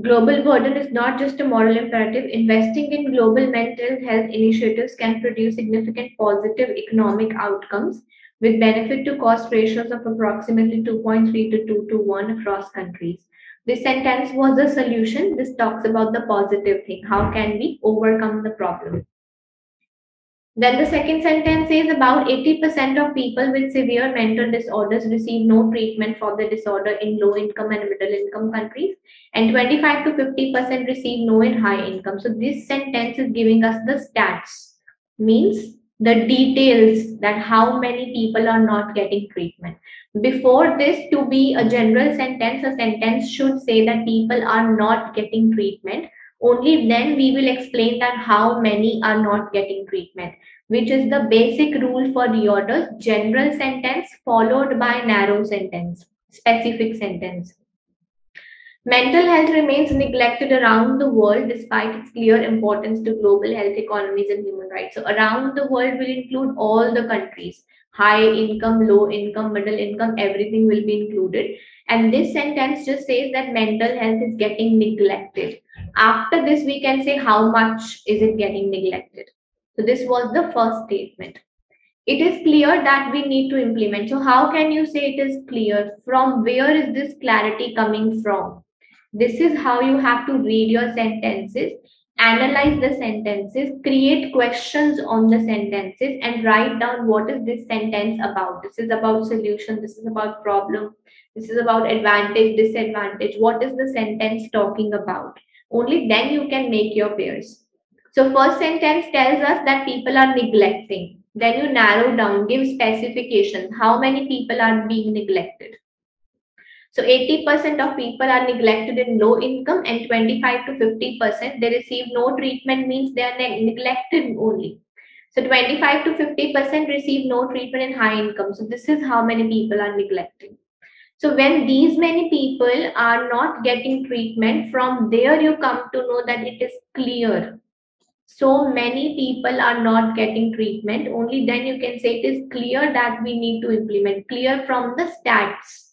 Global burden is not just a moral imperative. Investing in global mental health initiatives can produce significant positive economic outcomes with benefit to cost ratios of approximately 2.3 to 2 to 1 across countries. This sentence was a solution. This talks about the positive thing. How can we overcome the problem? Then the second sentence says about 80% of people with severe mental disorders receive no treatment for the disorder in low income and middle income countries, and 25 to 50% receive no in high income. So this sentence is giving us the stats, means the details that how many people are not getting treatment. Before this to be a general sentence, a sentence should say that people are not getting treatment only then we will explain that how many are not getting treatment which is the basic rule for reorders general sentence followed by narrow sentence specific sentence. Mental health remains neglected around the world despite its clear importance to global health economies and human rights. So around the world will include all the countries high income low income middle income everything will be included. And this sentence just says that mental health is getting neglected after this, we can say how much is it getting neglected. So this was the first statement. It is clear that we need to implement. So how can you say it is clear? From where is this clarity coming from? This is how you have to read your sentences, analyze the sentences, create questions on the sentences, and write down what is this sentence about. This is about solution. This is about problem. This is about advantage, disadvantage. What is the sentence talking about? Only then you can make your peers. so first sentence tells us that people are neglecting. Then you narrow down give specification how many people are being neglected? So 80% of people are neglected in low income and 25 to 50% they receive no treatment means they are ne- neglected only. So 25 to 50% receive no treatment in high income. So this is how many people are neglected so when these many people are not getting treatment, from there you come to know that it is clear. So many people are not getting treatment. Only then you can say it is clear that we need to implement. Clear from the stats.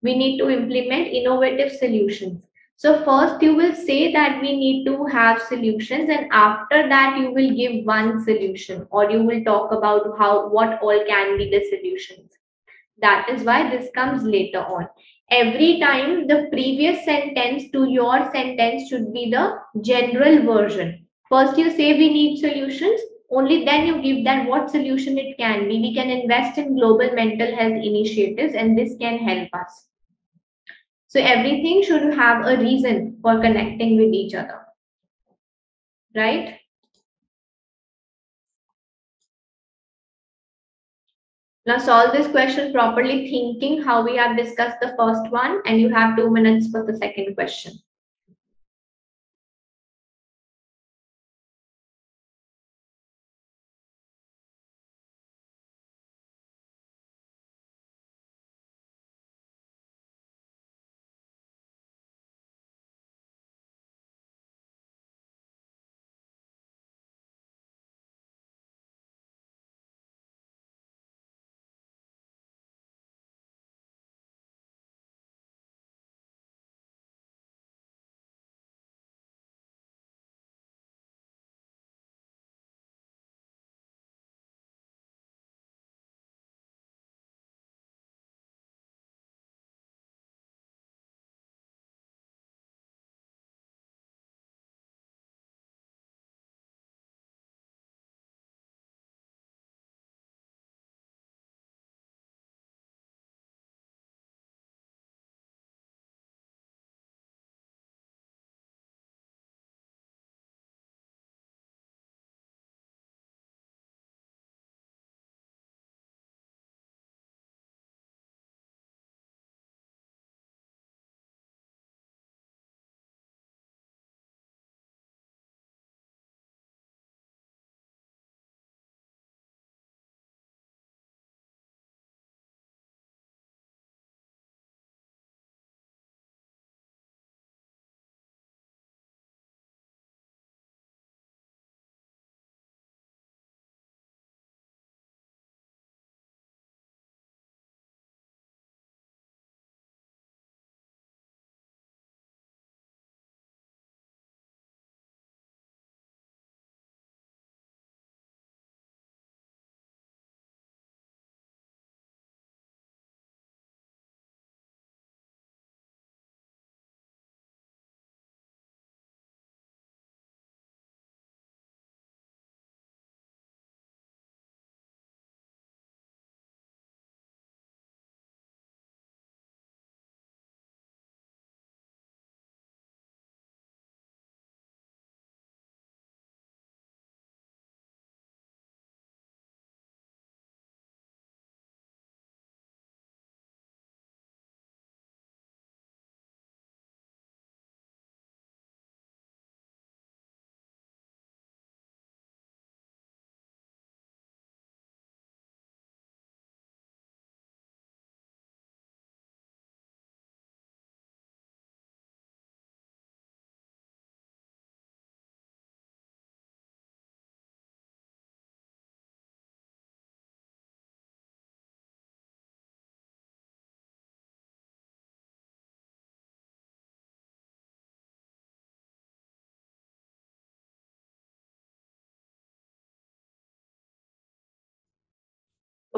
We need to implement innovative solutions. So first you will say that we need to have solutions and after that you will give one solution or you will talk about how what all can be the solutions that is why this comes later on. Every time the previous sentence to your sentence should be the general version. First, you say we need solutions. Only then you give that what solution it can be. We can invest in global mental health initiatives and this can help us. So everything should have a reason for connecting with each other. Right? Now solve this question properly thinking how we have discussed the first one and you have two minutes for the second question.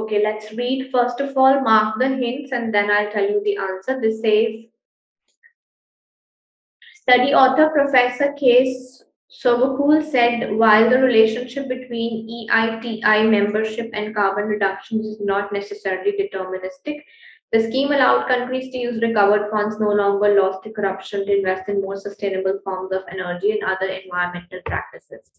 Okay, let's read first of all, mark the hints, and then I'll tell you the answer. This says study author Professor Case Sovacool said while the relationship between EITI membership and carbon reductions is not necessarily deterministic, the scheme allowed countries to use recovered funds no longer lost to corruption to invest in more sustainable forms of energy and other environmental practices.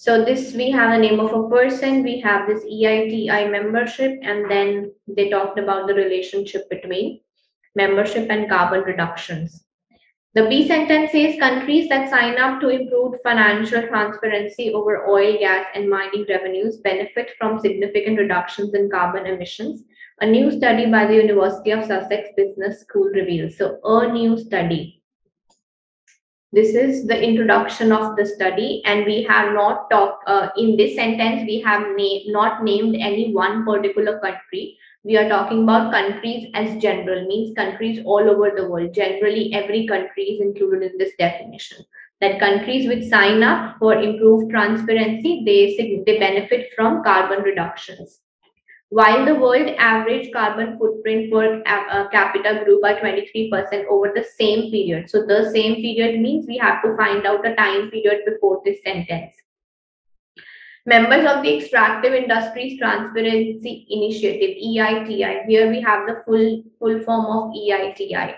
So this, we have a name of a person, we have this EITI membership, and then they talked about the relationship between membership and carbon reductions. The B sentence says countries that sign up to improve financial transparency over oil, gas, and mining revenues benefit from significant reductions in carbon emissions. A new study by the University of Sussex Business School reveals. So, a new study this is the introduction of the study and we have not talked uh, in this sentence we have na- not named any one particular country. We are talking about countries as general means countries all over the world. Generally every country is included in this definition. That countries which sign up for improved transparency they, they benefit from carbon reductions while the world average carbon footprint per uh, capita grew by 23% over the same period. So the same period means we have to find out the time period before this sentence. Members of the Extractive Industries Transparency Initiative, EITI, here we have the full, full form of EITI,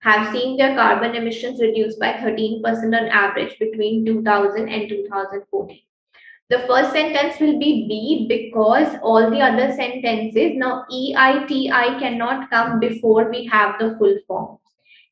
have seen their carbon emissions reduced by 13% on average between 2000 and 2014 the first sentence will be B because all the other sentences, now EITI cannot come before we have the full form.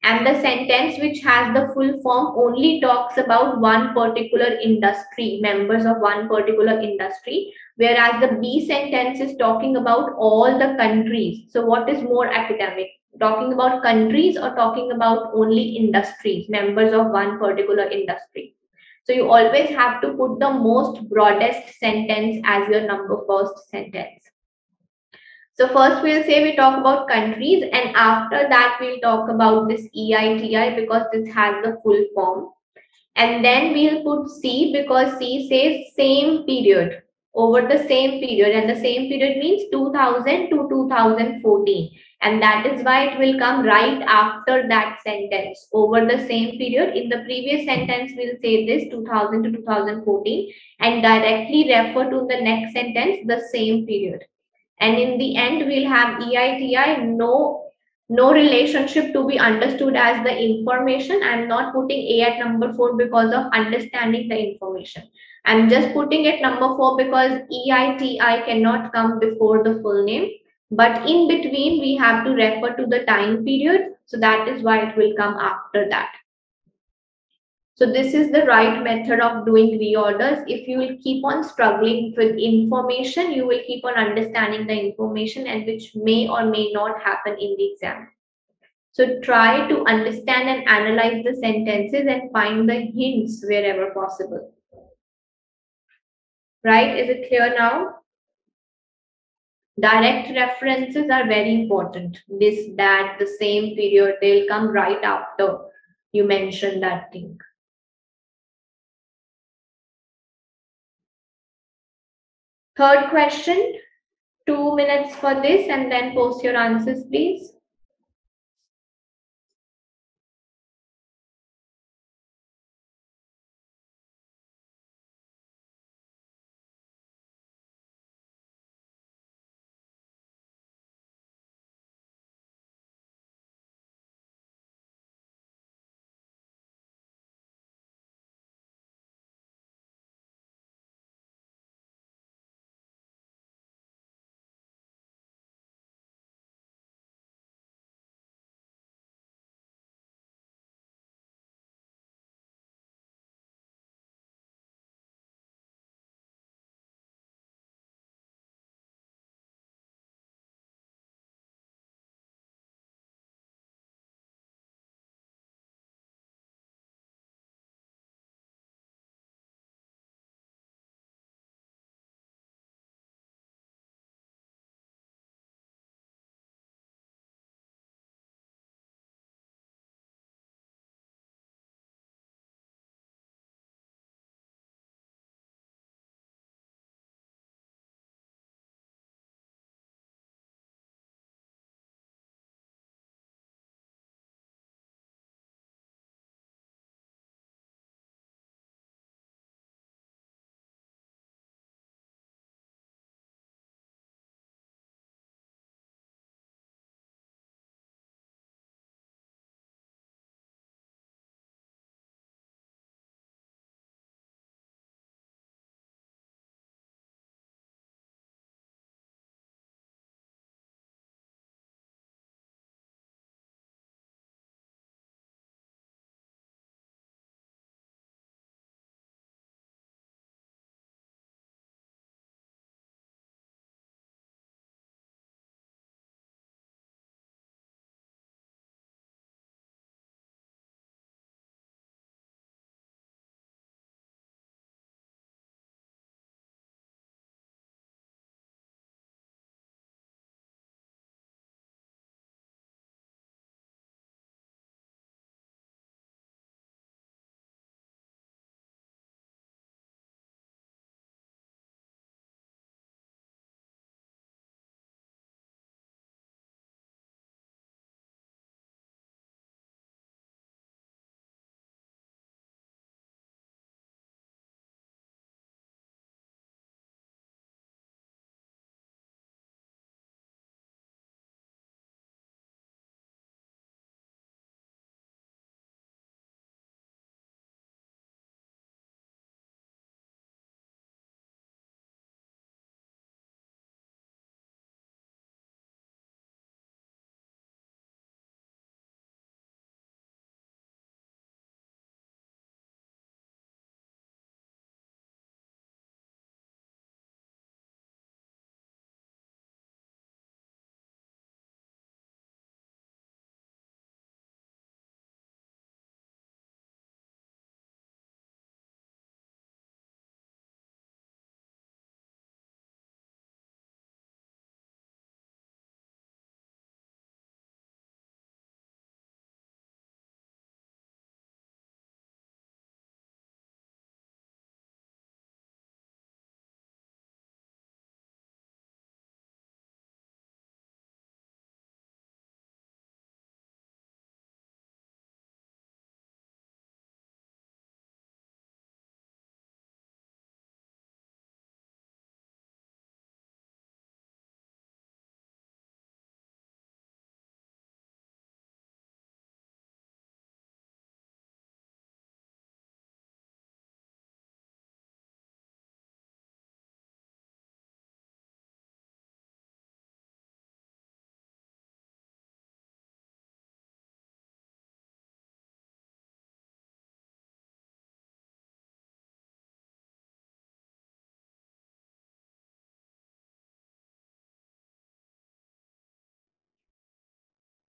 And the sentence which has the full form only talks about one particular industry, members of one particular industry, whereas the B sentence is talking about all the countries. So what is more academic? Talking about countries or talking about only industries, members of one particular industry? So you always have to put the most broadest sentence as your number first sentence. So first we'll say we talk about countries and after that we'll talk about this EITI because this has the full form. And then we'll put C because C says same period over the same period and the same period means 2000 to 2014 and that is why it will come right after that sentence. Over the same period in the previous sentence we'll say this 2000 to 2014 and directly refer to the next sentence the same period. And in the end we'll have eiti no no relationship to be understood as the information. I'm not putting a at number 4 because of understanding the information. I'm just putting it number four because EITI cannot come before the full name. But in between, we have to refer to the time period. So that is why it will come after that. So this is the right method of doing reorders. If you will keep on struggling with information, you will keep on understanding the information and which may or may not happen in the exam. So try to understand and analyze the sentences and find the hints wherever possible right? Is it clear now? Direct references are very important. This, that, the same period, they'll come right after you mention that thing. Third question, two minutes for this and then post your answers, please.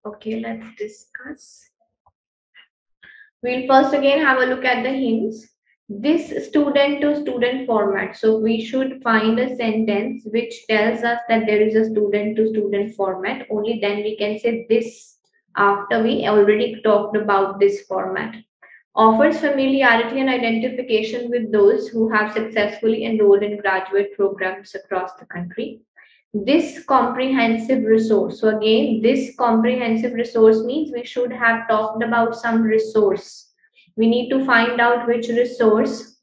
Okay, let's discuss. We'll first again have a look at the hints. This student to student format. So we should find a sentence which tells us that there is a student to student format. Only then we can say this after we already talked about this format. Offers familiarity and identification with those who have successfully enrolled in graduate programs across the country this comprehensive resource. So again, this comprehensive resource means we should have talked about some resource. We need to find out which resource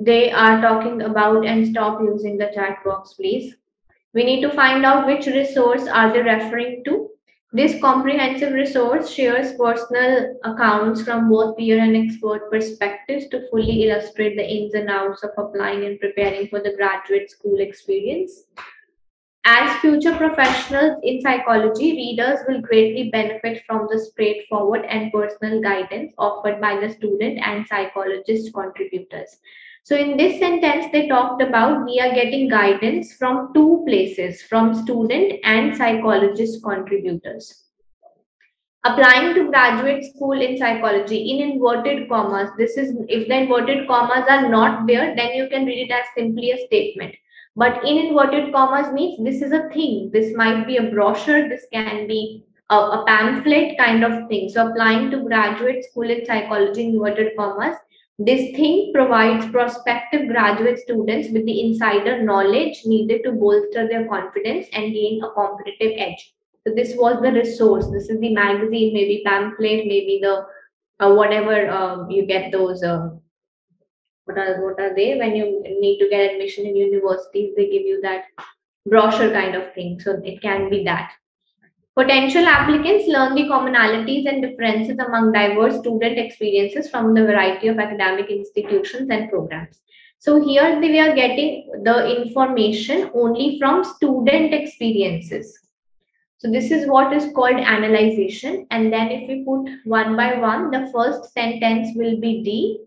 they are talking about and stop using the chat box, please. We need to find out which resource are they referring to this comprehensive resource shares personal accounts from both peer and expert perspectives to fully illustrate the ins and outs of applying and preparing for the graduate school experience. As future professionals in psychology, readers will greatly benefit from the straightforward and personal guidance offered by the student and psychologist contributors. So in this sentence, they talked about we are getting guidance from two places, from student and psychologist contributors. Applying to graduate school in psychology in inverted commas. This is if the inverted commas are not there, then you can read it as simply a statement. But in inverted commas means this is a thing. This might be a brochure. This can be a, a pamphlet kind of thing. So applying to graduate school in psychology in inverted commas this thing provides prospective graduate students with the insider knowledge needed to bolster their confidence and gain a competitive edge. So this was the resource. This is the magazine, maybe pamphlet, maybe the uh, whatever um, you get those. Uh, what are what are they? When you need to get admission in universities, they give you that brochure kind of thing. So it can be that. Potential applicants learn the commonalities and differences among diverse student experiences from the variety of academic institutions and programs. So here we are getting the information only from student experiences. So this is what is called analyzation. And then if we put one by one, the first sentence will be D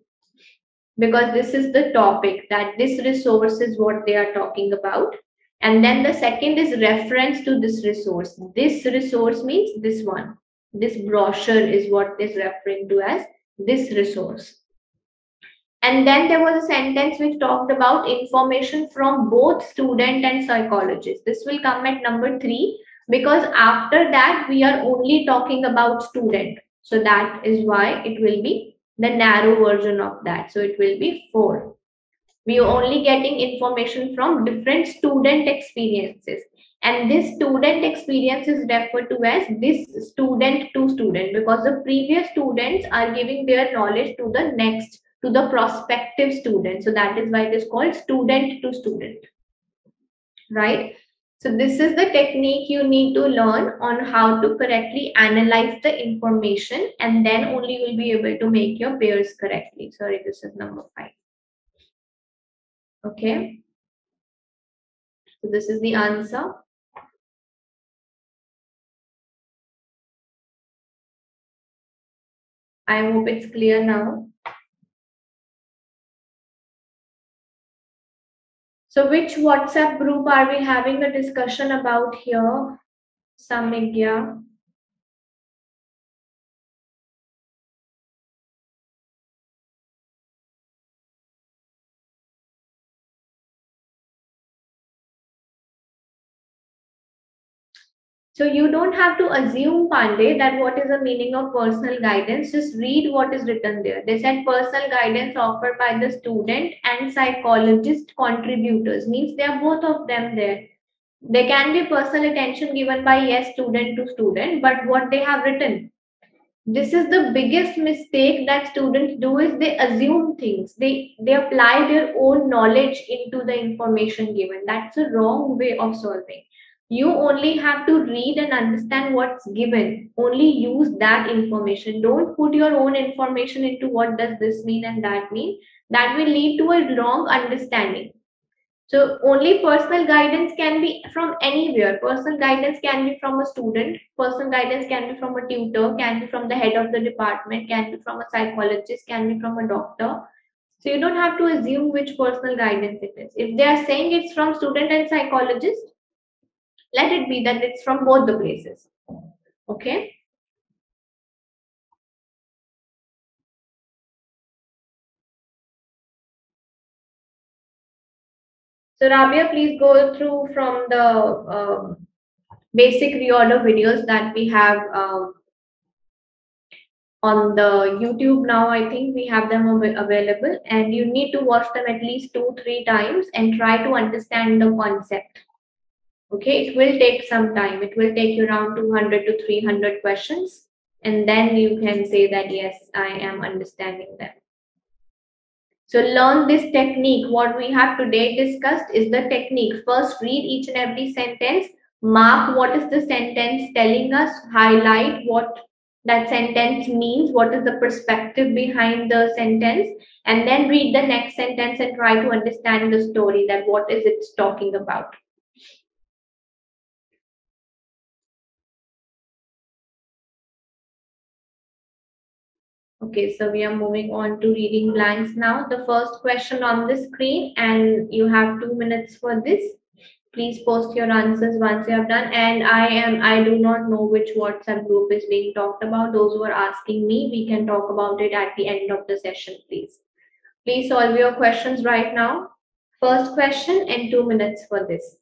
because this is the topic that this resource is what they are talking about. And then the second is reference to this resource. This resource means this one. This brochure is what is referring to as this resource. And then there was a sentence which talked about information from both student and psychologist. This will come at number three because after that we are only talking about student. So that is why it will be the narrow version of that. So it will be four we are only getting information from different student experiences. And this student experience is referred to as this student to student because the previous students are giving their knowledge to the next to the prospective student. So that is why it is called student to student. Right? So this is the technique you need to learn on how to correctly analyze the information and then only you will be able to make your pairs correctly. Sorry this is number five Okay. So this is the answer. I hope it's clear now. So which WhatsApp group are we having a discussion about here? Samigya. So you don't have to assume, Pandey, that what is the meaning of personal guidance. Just read what is written there. They said personal guidance offered by the student and psychologist contributors. Means they are both of them there. There can be personal attention given by yes student to student, but what they have written. This is the biggest mistake that students do is they assume things. They they apply their own knowledge into the information given. That's a wrong way of solving you only have to read and understand what's given. Only use that information. Don't put your own information into what does this mean and that mean. That will lead to a wrong understanding. So only personal guidance can be from anywhere. Personal guidance can be from a student. Personal guidance can be from a tutor. Can be from the head of the department. Can be from a psychologist. Can be from a doctor. So you don't have to assume which personal guidance it is. If they are saying it's from student and psychologist let it be that it's from both the places. Okay? So rabia please go through from the um, basic reorder videos that we have um, on the youtube now. I think we have them av- available and you need to watch them at least two three times and try to understand the concept okay it will take some time. It will take you around 200 to 300 questions and then you can say that yes i am understanding them. So learn this technique. What we have today discussed is the technique. First read each and every sentence. Mark what is the sentence telling us. Highlight what that sentence means. What is the perspective behind the sentence. And then read the next sentence and try to understand the story that what is it talking about Okay, so we are moving on to reading blanks now. The first question on the screen, and you have two minutes for this. Please post your answers once you have done. And I am, I do not know which WhatsApp group is being talked about. Those who are asking me, we can talk about it at the end of the session, please. Please solve your questions right now. First question and two minutes for this.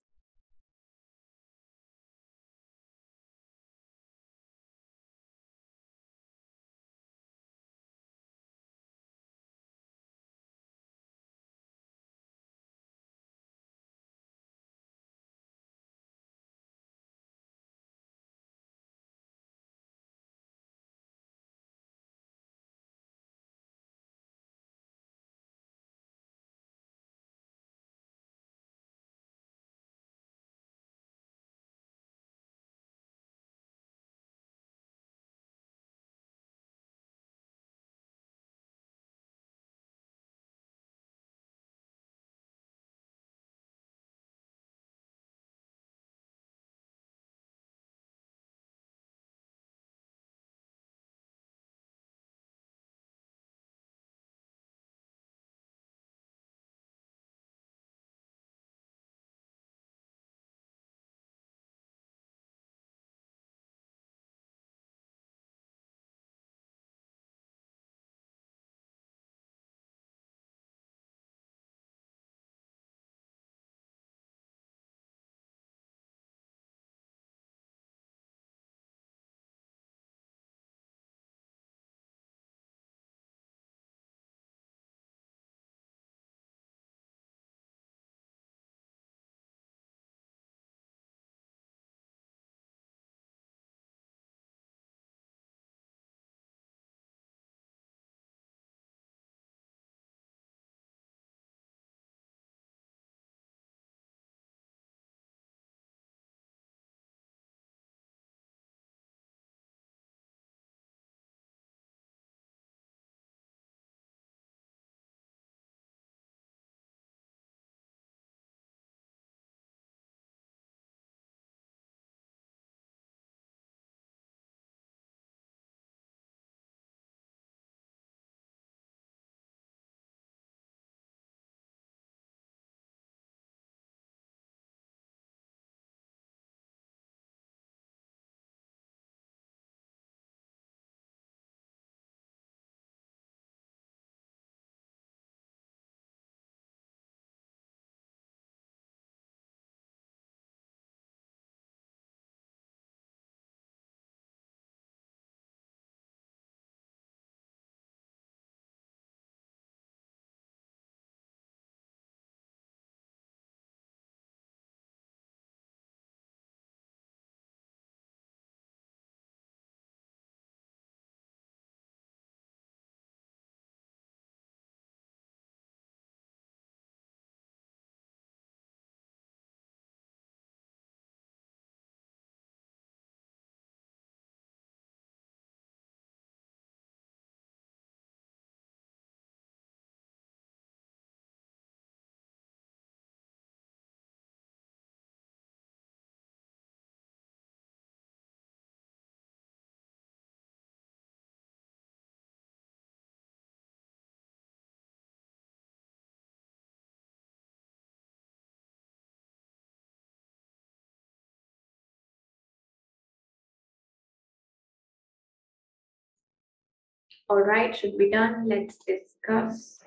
All right, should be done. Let's discuss.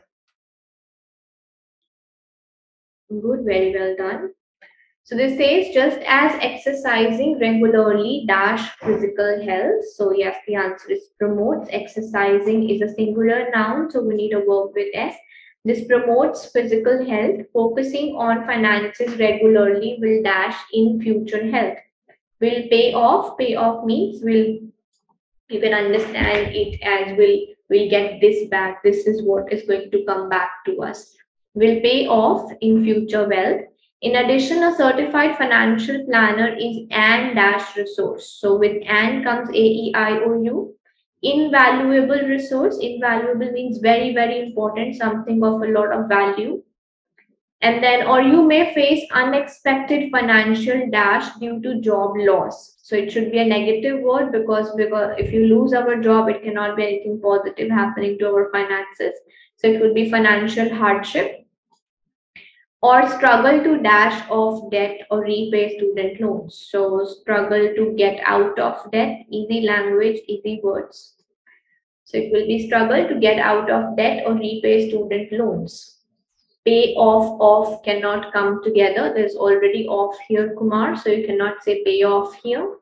Good, very well done. So this says just as exercising regularly dash physical health. So yes, the answer is promotes. Exercising is a singular noun, so we need a verb with S. This promotes physical health. Focusing on finances regularly will dash in future health. Will pay off. Pay off means will you can understand it as will will get this back. This is what is going to come back to us. Will pay off in future wealth. In addition, a certified financial planner is an dash resource. So with an comes A E I O U invaluable resource invaluable means very very important something of a lot of value and then or you may face unexpected financial dash due to job loss so it should be a negative word because because if you lose our job it cannot be anything positive happening to our finances so it would be financial hardship or struggle to dash off debt or repay student loans. So struggle to get out of debt, easy language, easy words. So it will be struggle to get out of debt or repay student loans. Pay off, off cannot come together. There's already off here, Kumar. So you cannot say pay off here.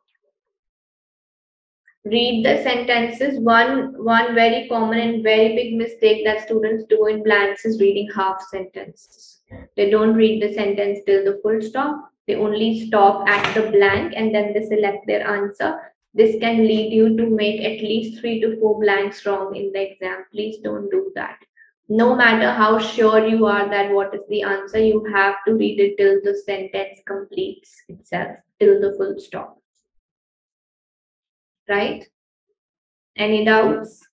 Read the sentences. One, one very common and very big mistake that students do in blanks is reading half sentences they don't read the sentence till the full stop. They only stop at the blank and then they select their answer. This can lead you to make at least three to four blanks wrong in the exam. Please don't do that. No matter how sure you are that what is the answer, you have to read it till the sentence completes itself, till the full stop. Right? Any doubts?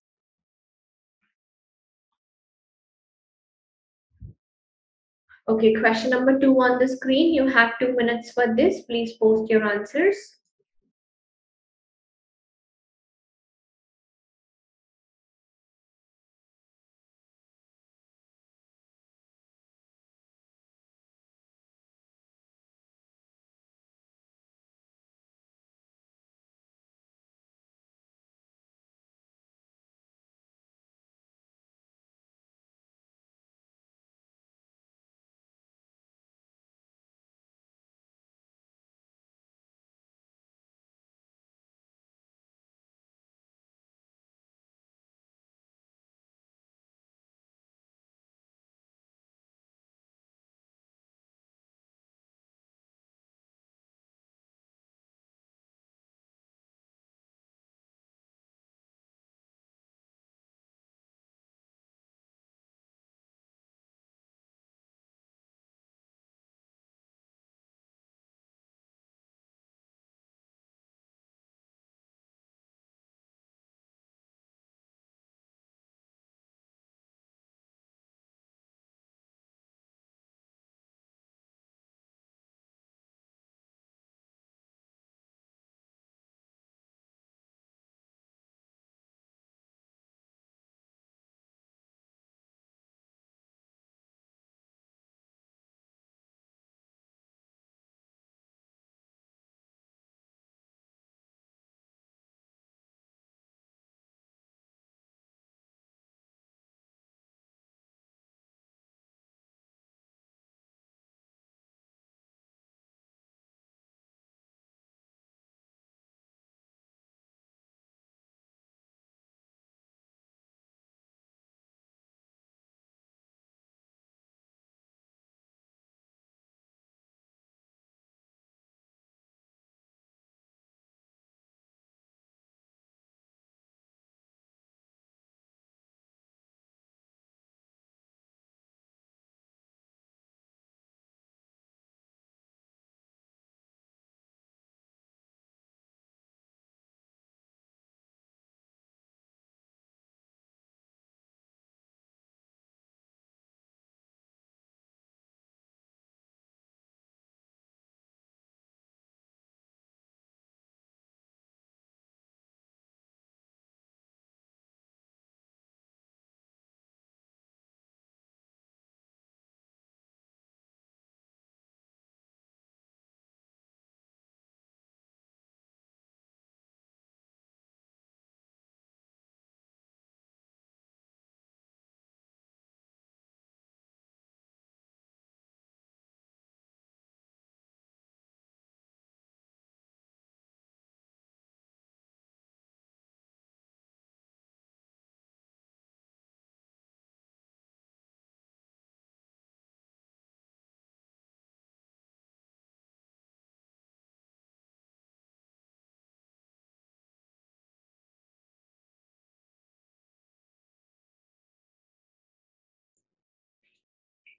Okay, question number two on the screen. You have two minutes for this. Please post your answers.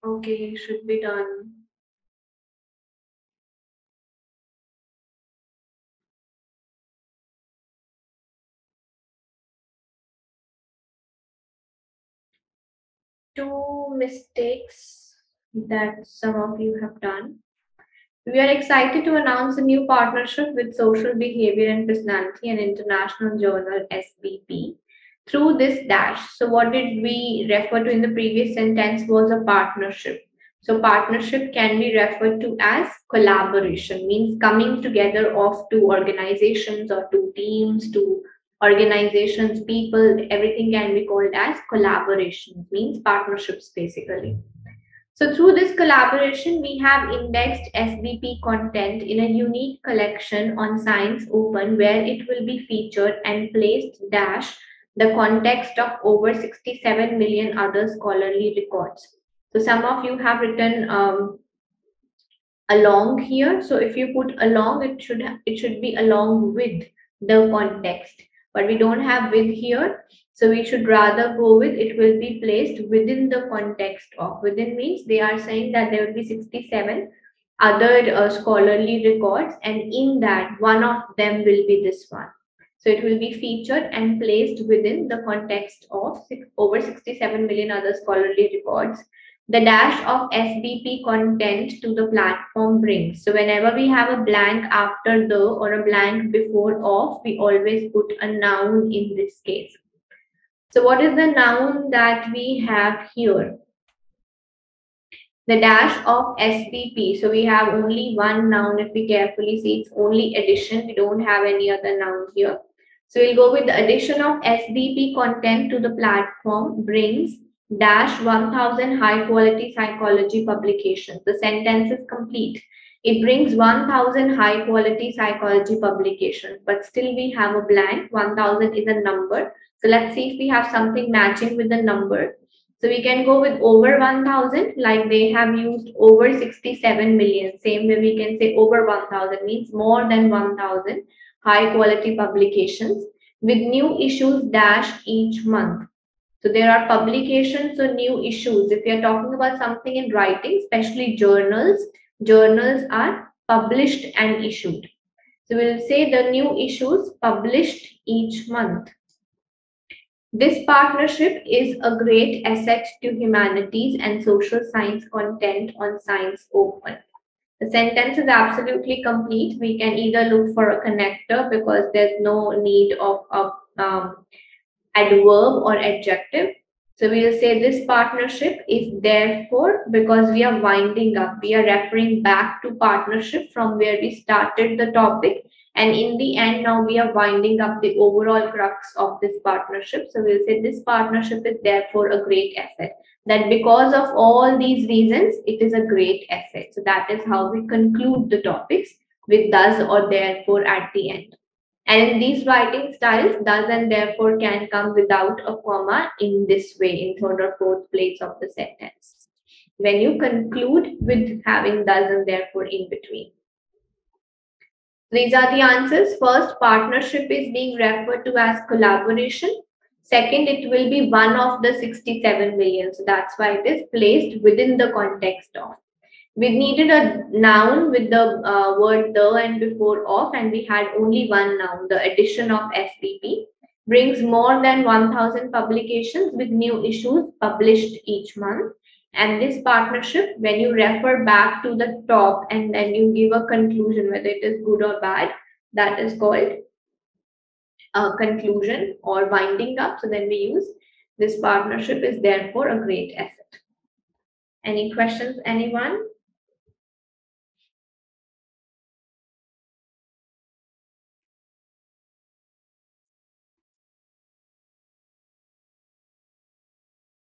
Okay, should be done. Two mistakes that some of you have done. We are excited to announce a new partnership with Social Behavior and Personality and International Journal SBP through this dash. So, what did we refer to in the previous sentence was a partnership. So, partnership can be referred to as collaboration, means coming together of two organizations or two teams, two organizations, people, everything can be called as collaboration, means partnerships basically. So through this collaboration, we have indexed SBP content in a unique collection on Science Open where it will be featured and placed dash the context of over 67 million other scholarly records. So some of you have written um, along here. So if you put along, it should it should be along with the context. But we don't have with here. So we should rather go with it will be placed within the context of. Within means they are saying that there will be 67 other uh, scholarly records, and in that one of them will be this one. So it will be featured and placed within the context of six, over 67 million other scholarly records. The dash of SBP content to the platform brings. So whenever we have a blank after the or a blank before of, we always put a noun in this case. So what is the noun that we have here? The dash of SBP. So we have only one noun. If we carefully see, it's only addition. We don't have any other noun here. So we'll go with the addition of SBP content to the platform brings dash 1000 high quality psychology publications. The sentence is complete. It brings 1000 high quality psychology publications, but still we have a blank. 1000 is a number. So let's see if we have something matching with the number. So we can go with over 1000, like they have used over 67 million. Same way we can say over 1000 means more than 1000 high quality publications with new issues dash each month. So there are publications or new issues. If you're talking about something in writing, especially journals, journals are published and issued. So we'll say the new issues published each month. This partnership is a great asset to humanities and social science content on Science Open. The sentence is absolutely complete. We can either look for a connector because there's no need of a um, adverb or adjective. So we'll say this partnership is therefore because we are winding up. We are referring back to partnership from where we started the topic. And in the end, now we are winding up the overall crux of this partnership. So we'll say this partnership is therefore a great asset that because of all these reasons, it is a great asset. So that is how we conclude the topics with thus or therefore at the end. And in these writing styles, thus and therefore can come without a comma in this way, in third or fourth place of the sentence. When you conclude with having thus and therefore in between. These are the answers. First, partnership is being referred to as collaboration. Second, it will be one of the 67 million. So that's why it is placed within the context of. We needed a noun with the uh, word the and before of, and we had only one noun. The addition of SBP brings more than 1,000 publications with new issues published each month. And this partnership, when you refer back to the top and then you give a conclusion, whether it is good or bad, that is called uh, conclusion or winding up. So then we use this partnership is therefore a great asset. Any questions, anyone?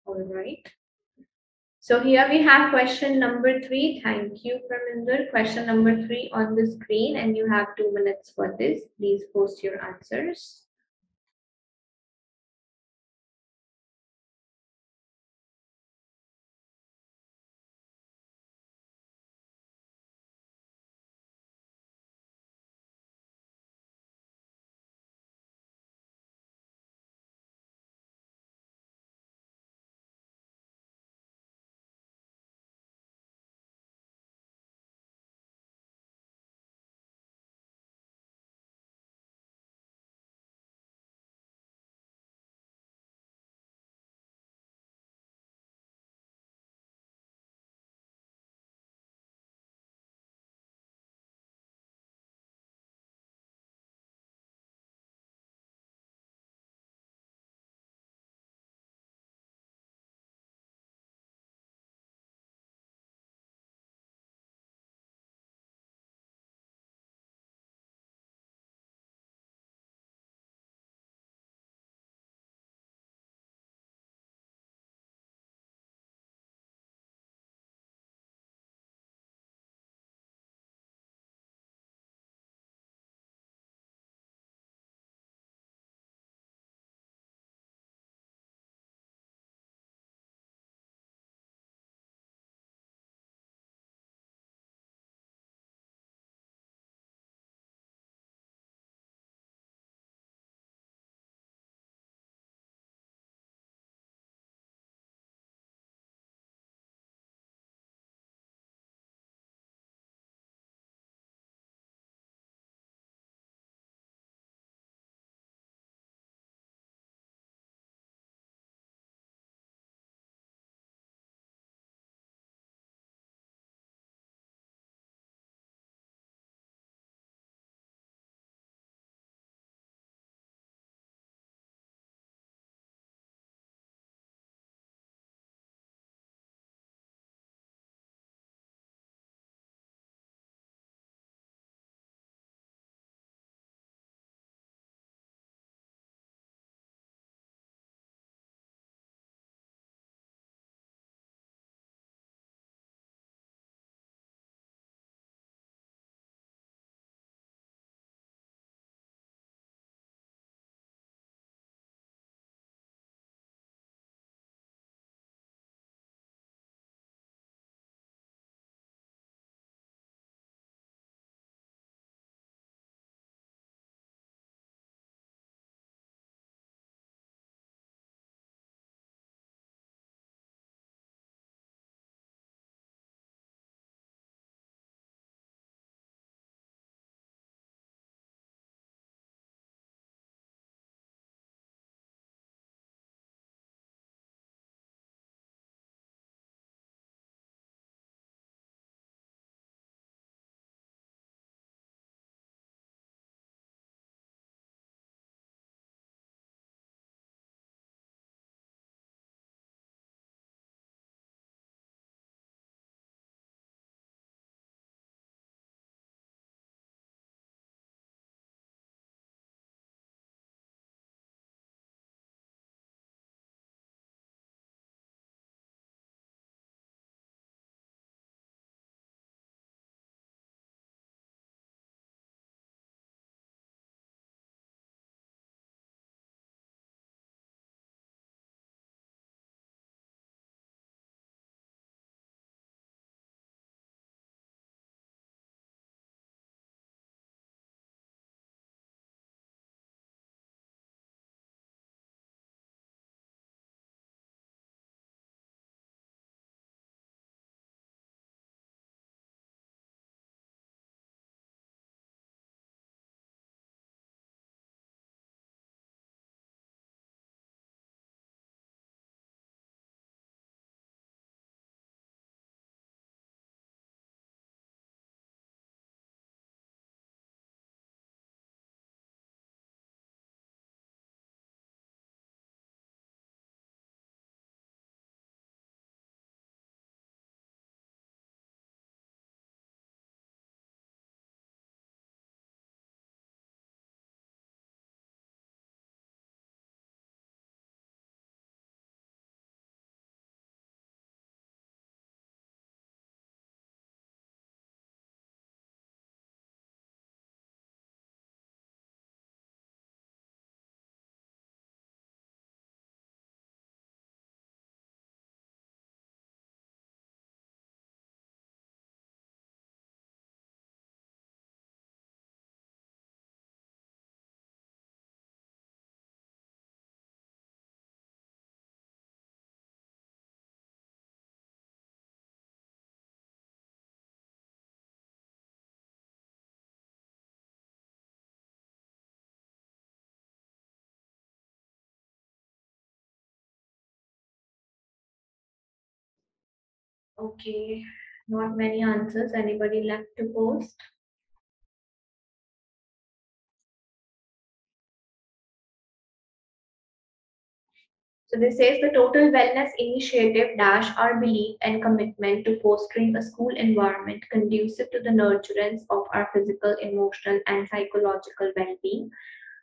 All right. So here we have question number three. Thank you, Parminder. Question number three on the screen, and you have two minutes for this. Please post your answers. Okay, not many answers. Anybody left to post? So this says the total wellness initiative dash our belief and commitment to fostering a school environment conducive to the nurturance of our physical, emotional, and psychological well-being.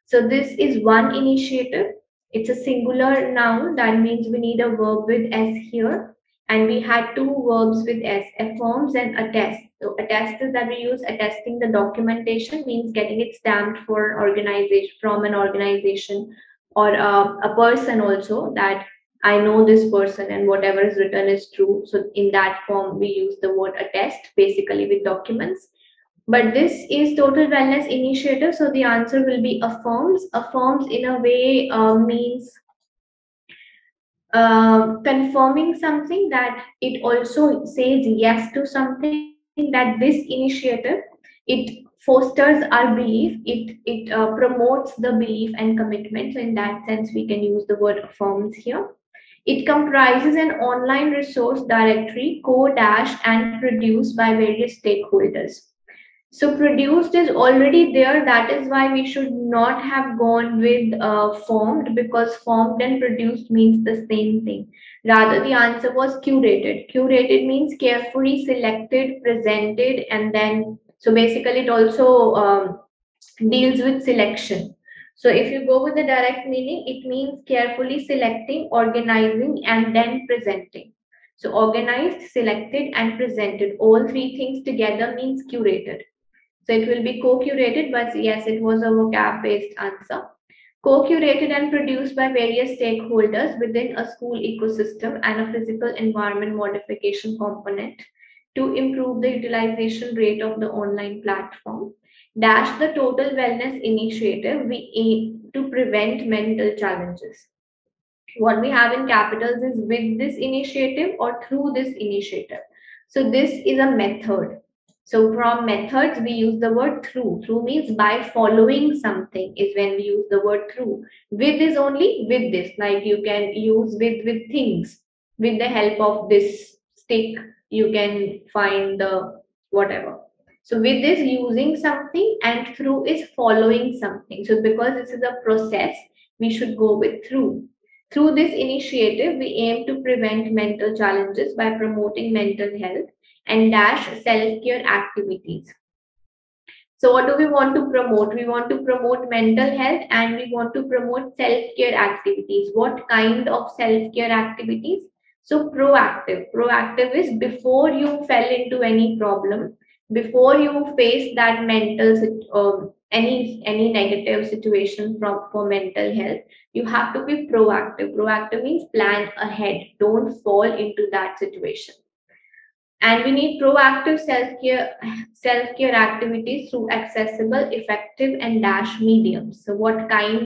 So this is one initiative. It's a singular noun. That means we need a verb with s here, and we had two verbs with s: affirms and attest. So attest is that we use attesting the documentation means getting it stamped for organization from an organization or uh, a person also that I know this person and whatever is written is true. So in that form, we use the word attest basically with documents. But this is total wellness initiative. So the answer will be affirms. Affirms in a way uh, means uh, confirming something that it also says yes to something that this initiative it fosters our belief it it uh, promotes the belief and commitment. So in that sense we can use the word affirms here. It comprises an online resource directory co-dashed and produced by various stakeholders so produced is already there that is why we should not have gone with uh, formed because formed and produced means the same thing rather the answer was curated curated means carefully selected presented and then so basically, it also um, deals with selection. So if you go with the direct meaning, it means carefully selecting, organizing, and then presenting. So organized, selected, and presented. All three things together means curated. So it will be co-curated, but yes, it was a vocab-based answer. Co-curated and produced by various stakeholders within a school ecosystem and a physical environment modification component to improve the utilization rate of the online platform. Dash the total wellness initiative, we aim to prevent mental challenges. What we have in capitals is with this initiative or through this initiative. So this is a method. So from methods, we use the word through. Through means by following something is when we use the word through. With is only with this, like you can use with with things with the help of this stick you can find the whatever. So with this using something and through is following something. So because this is a process, we should go with through. Through this initiative, we aim to prevent mental challenges by promoting mental health and dash self-care activities. So what do we want to promote? We want to promote mental health and we want to promote self-care activities. What kind of self-care activities? So proactive. Proactive is before you fell into any problem, before you face that mental uh, any any negative situation from for mental health, you have to be proactive. Proactive means plan ahead. Don't fall into that situation. And we need proactive self-care self-care activities through accessible, effective, and dash mediums. So what kind